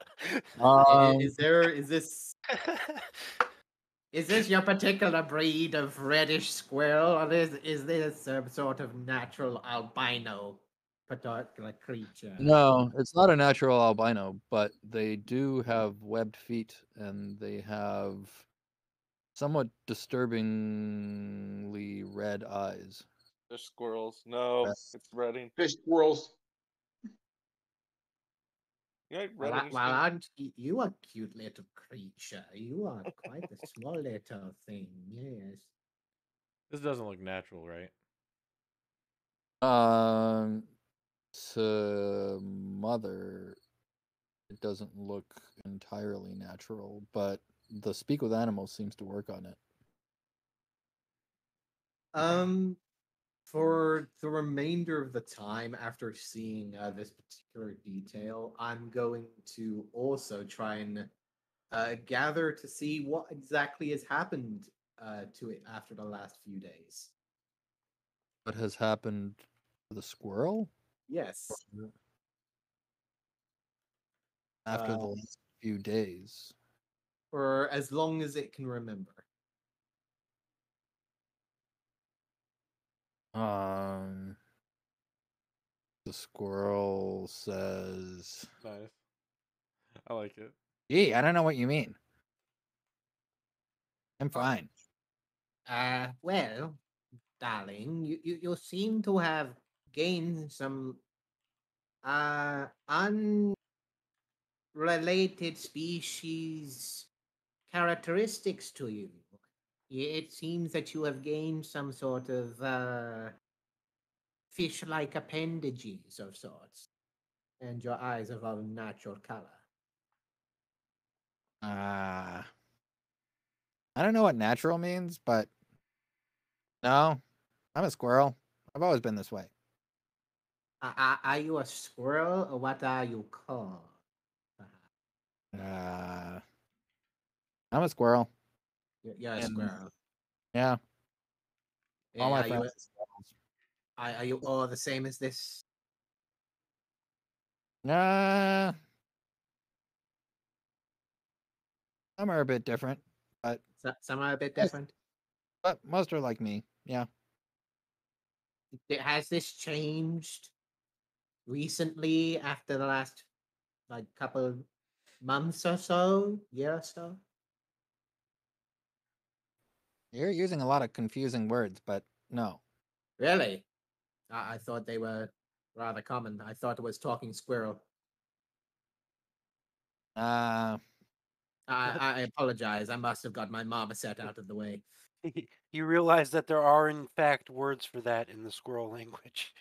I- Um, is there is this is this your particular breed of reddish squirrel, or is is this some sort of natural albino particular creature? No, it's not a natural albino, but they do have webbed feet and they have somewhat disturbingly red eyes. There's squirrels. No, Yes. it's Redding. Fish squirrels. Yeah, Well, Redding. I- well, aren't y- you a cute little creature? You are quite a small little thing. Yes. This doesn't look natural, right? Um, to mother, it doesn't look entirely natural, but the speak with animals seems to work on it. Um, for the remainder of the time after seeing uh, this particular detail, I'm going to also try and uh, gather to see what exactly has happened uh, to it after the last few days. What has happened to the squirrel Yes. after the Uh, last few days? For as long as it can remember. Um, the squirrel says, Nice. I like it. "Gee, I don't know what you mean. I'm fine." Uh, well, darling, you, you, you seem to have gained some uh unrelated species characteristics to you. It seems that you have gained some sort of uh fish-like appendages of sorts, and your eyes are of unnatural color. Uh, I don't know what natural means, but no, I'm a squirrel. I've always been this way. Uh, are, are you a squirrel, or what are you called? Uh, I'm a squirrel. A And- squirrel. Yeah, Eh, all my are, you, friends. a- are you all the same as this? Uh, some are a bit different, So- Some are a bit different. but most are like me. Yeah. Has this changed recently after the last like couple months or so, year or so? You're using a lot of confusing words, but no. Really? I, I thought they were rather common. I thought it was talking squirrel. Uh, I, I apologize. I must have got my marmoset out of the way. you realize that there are, in fact, words for that in the squirrel language.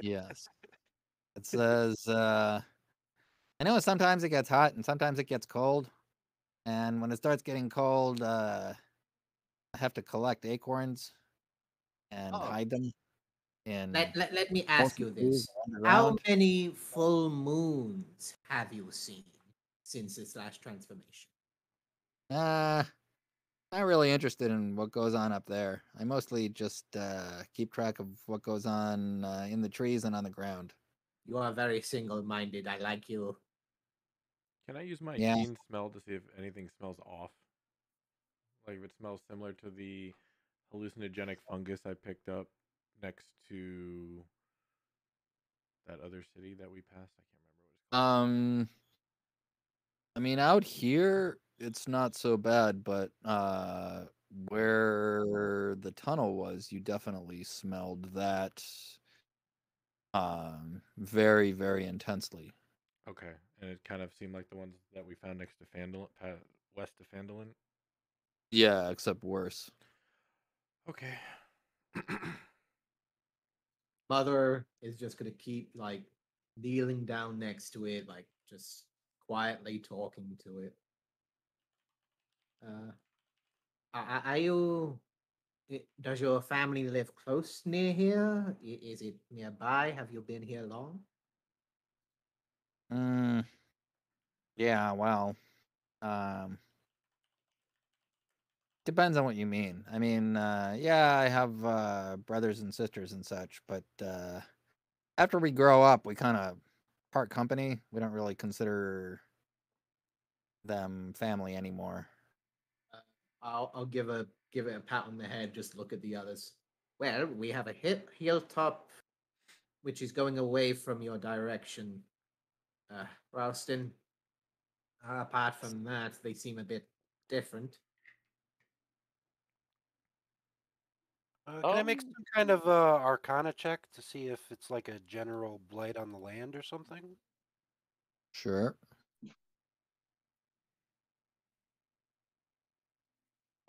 yes. It says, uh, I know sometimes it gets hot and sometimes it gets cold. And when it starts getting cold, uh, I have to collect acorns and Oh. hide them And Let, let, let me ask you this. How many full moons have you seen since this last transformation? Uh, not really interested in what goes on up there. I mostly just uh, keep track of what goes on uh, in the trees and on the ground. You are very single minded. I like you. Can I use my Yeah. keen smell to see if anything smells off? Like if it smells similar to the hallucinogenic fungus I picked up next to that other city that we passed. I can't remember what it's called. Um, I mean, out here it's not so bad, but uh, where the tunnel was, you definitely smelled that um very, very intensely. Okay, and it kind of seemed like the ones that we found next to Phandalin, west of Phandalin. Yeah, except worse. Okay. Mother is just gonna keep like kneeling down next to it, like just quietly talking to it. Uh, are, are you? Does your family live close near here? Is it nearby? Have you been here long? Mm, yeah, well, um, depends on what you mean. I mean, uh, yeah, I have uh, brothers and sisters and such, but uh, after we grow up, we kind of part company. We don't really consider them family anymore. I'll I'll give a give it a pat on the head. Just look at the others. Well, we have a hip hilltop, which is going away from your direction, uh, Ralston. Uh, apart from that, they seem a bit different. Uh, can I make Um, some kind of uh, Arcana check to see if it's like a general blight on the land or something? Sure.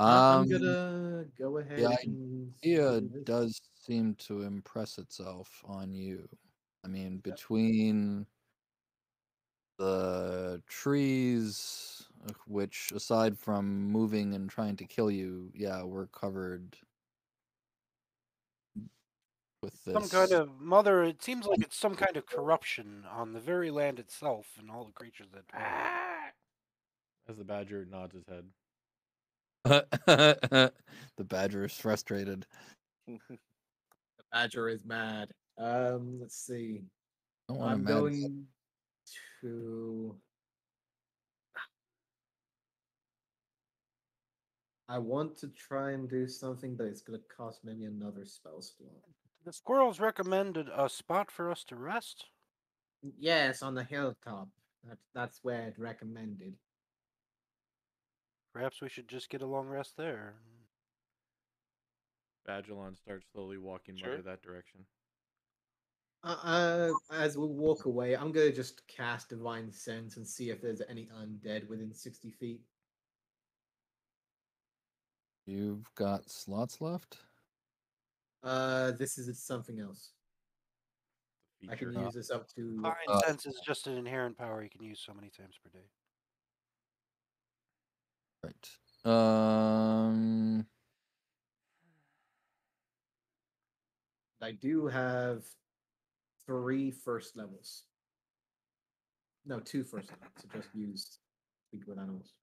I- Um, I'm gonna go ahead. the idea do does seem to impress itself on you. I mean, between the trees, uh, which aside from moving and trying to kill you, yeah, we're covered with this. Some kind of mother. It seems like it's some kind of corruption on the very land itself and all the creatures that dwell. on it. As the badger nods his head. the badger is frustrated. The badger is mad. Um, let's see. I don't want I'm to going to. I want to try and do something, but it's going to cost maybe another spell slot. The squirrels recommended a spot for us to rest. Yes, on the hilltop. That, that's where it recommended. Perhaps we should just get a long rest there. Badgelon starts slowly walking Sure. Mother that direction. Uh, uh, as we walk away, I'm gonna just cast Divine Sense and see if there's any undead within 60 feet. You've got slots left? Uh, this is something else. The I can use this up to. Divine Uh, sense is just an inherent power you can use so many times per day. Right. Um I do have three first levels. No, two first levels. I just used Speak with Animals.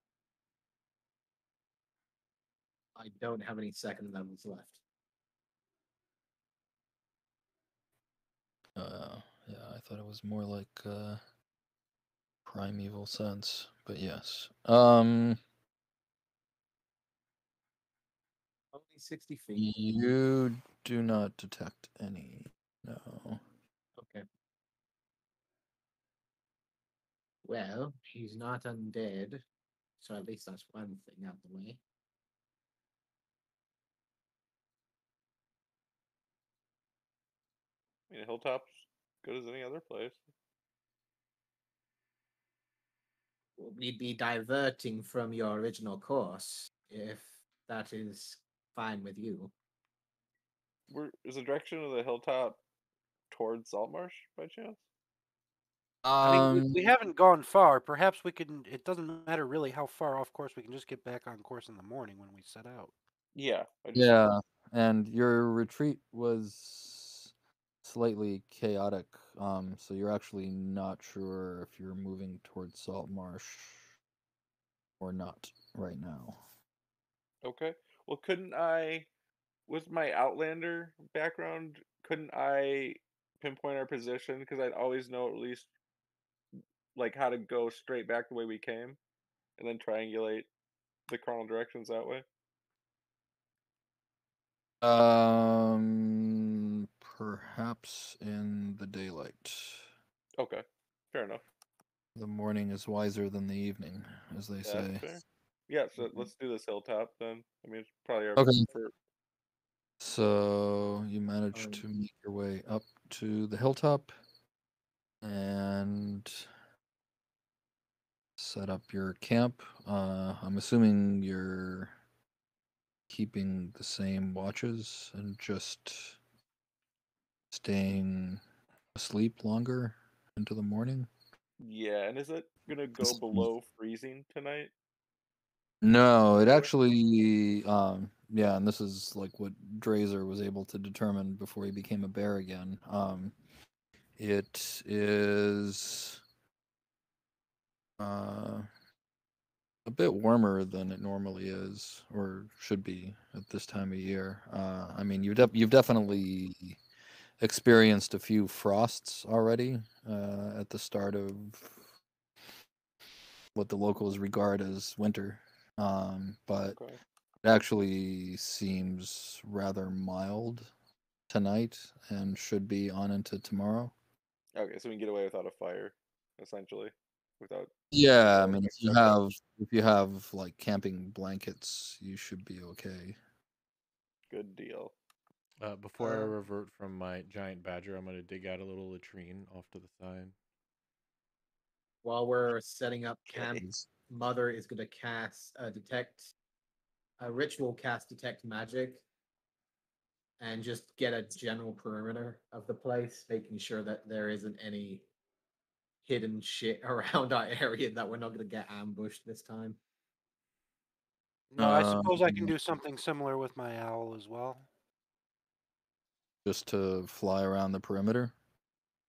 I don't have any second levels left. Uh yeah, I thought it was more like uh primeval sense, but yes. Um Only 60 feet. you do not detect any. No. Okay. Well, he's not undead, so at least that's one thing out the way. I mean, Hilltop's good as any other place. We'd be diverting from your original course if that is fine with you. We're, is the direction of the hilltop towards Saltmarsh by chance? I mean, Um we, we haven't gone far. Perhaps we can. It doesn't matter really how far off course. We can just get back on course in the morning when we set out. Yeah. Just, Yeah, and your retreat was slightly chaotic. Um, so you're actually not sure if you're moving towards Salt Marsh or not right now. Okay. Well, couldn't I, with my Outlander background, couldn't I pinpoint our position? Because I'd always know at least, like, how to go straight back the way we came, and then triangulate the cardinal directions that way. Um, perhaps in the daylight. Okay. Fair enough. The morning is wiser than the evening, as they That's say. fair. Yeah. So let's do this hilltop then. I mean, it's probably our Okay. for So you managed Um, to make your way up to the hilltop, and set up your camp. Uh, I'm assuming you're keeping the same watches and just staying asleep longer into the morning. Yeah, and is it gonna go This- below freezing tonight? No, it actually, um, yeah, and this is like what Drazer was able to determine before he became a bear again. Um, it is uh, a bit warmer than it normally is, or should be at this time of year. Uh, I mean, you've def- you've definitely experienced a few frosts already uh, at the start of what the locals regard as winter. Um, but Okay. it actually seems rather mild tonight and should be on into tomorrow. Okay, so we can get away without a fire, essentially, without. Yeah, I mean, if you have if you have like camping blankets, you should be okay. Good deal. Uh, before I Um, revert from my giant badger, I'm gonna dig out a little latrine off to the side. While we're setting up Okay. camps, Mother is going to cast uh, detect a ritual cast detect magic and just get a general perimeter of the place, making sure that there isn't any hidden shit around our area that we're not going to get ambushed this time. No, I suppose I can Um, do something similar with my owl as well. Just to fly around the perimeter.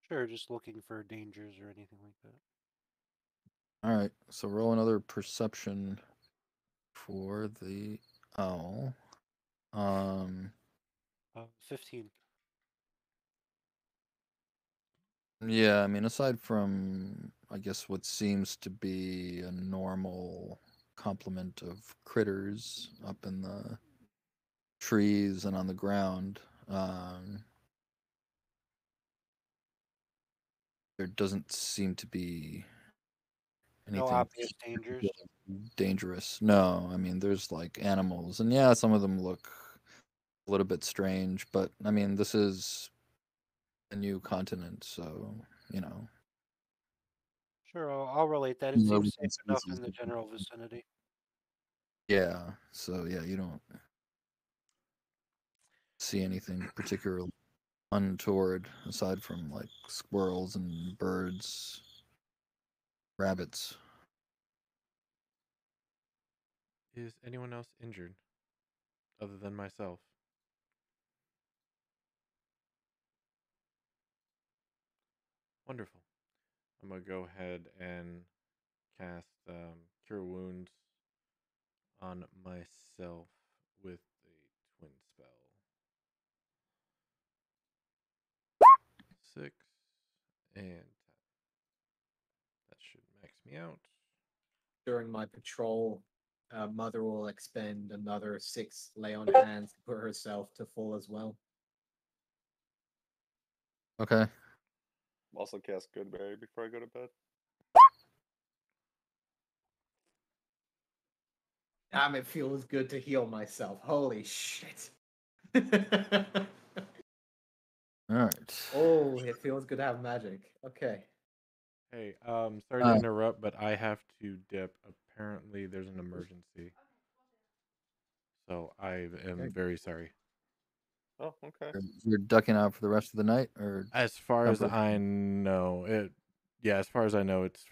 Sure, just looking for dangers or anything like that. All right, so roll another perception for the owl. Um, Uh, 15. yeah, I mean, aside from I guess what seems to be a normal complement of critters up in the trees and on the ground, um, there doesn't seem to be No anything obvious dangers. dangerous. No, I mean there's like animals, and yeah, some of them look a little bit strange, but I mean this is a new continent, so you know. Sure, I'll, I'll relate that. It seems safe enough in the general vicinity. Yeah, so yeah, you don't see anything particularly untoward aside from like squirrels and birds, rabbits. Is anyone else injured, other than myself? Wonderful. I'm gonna go ahead and cast um, Cure Wounds on myself with a twin spell. Six and. That should max me out. During my patrol, uh, Mother will expend another six lay on hands to put herself to full as well. Okay. Also cast Goodberry before I go to bed. Damn, it feels good to heal myself. Holy shit. All right. oh, it feels good to have magic. Okay. Hey, um, sorry to Uh, interrupt, but I have to dip. Apparently, there's an emergency. So I am Okay. very sorry. Oh, okay. You're- You're ducking out for the rest of the night, or As far as Number- I know, it. Yeah, as far as I know, it's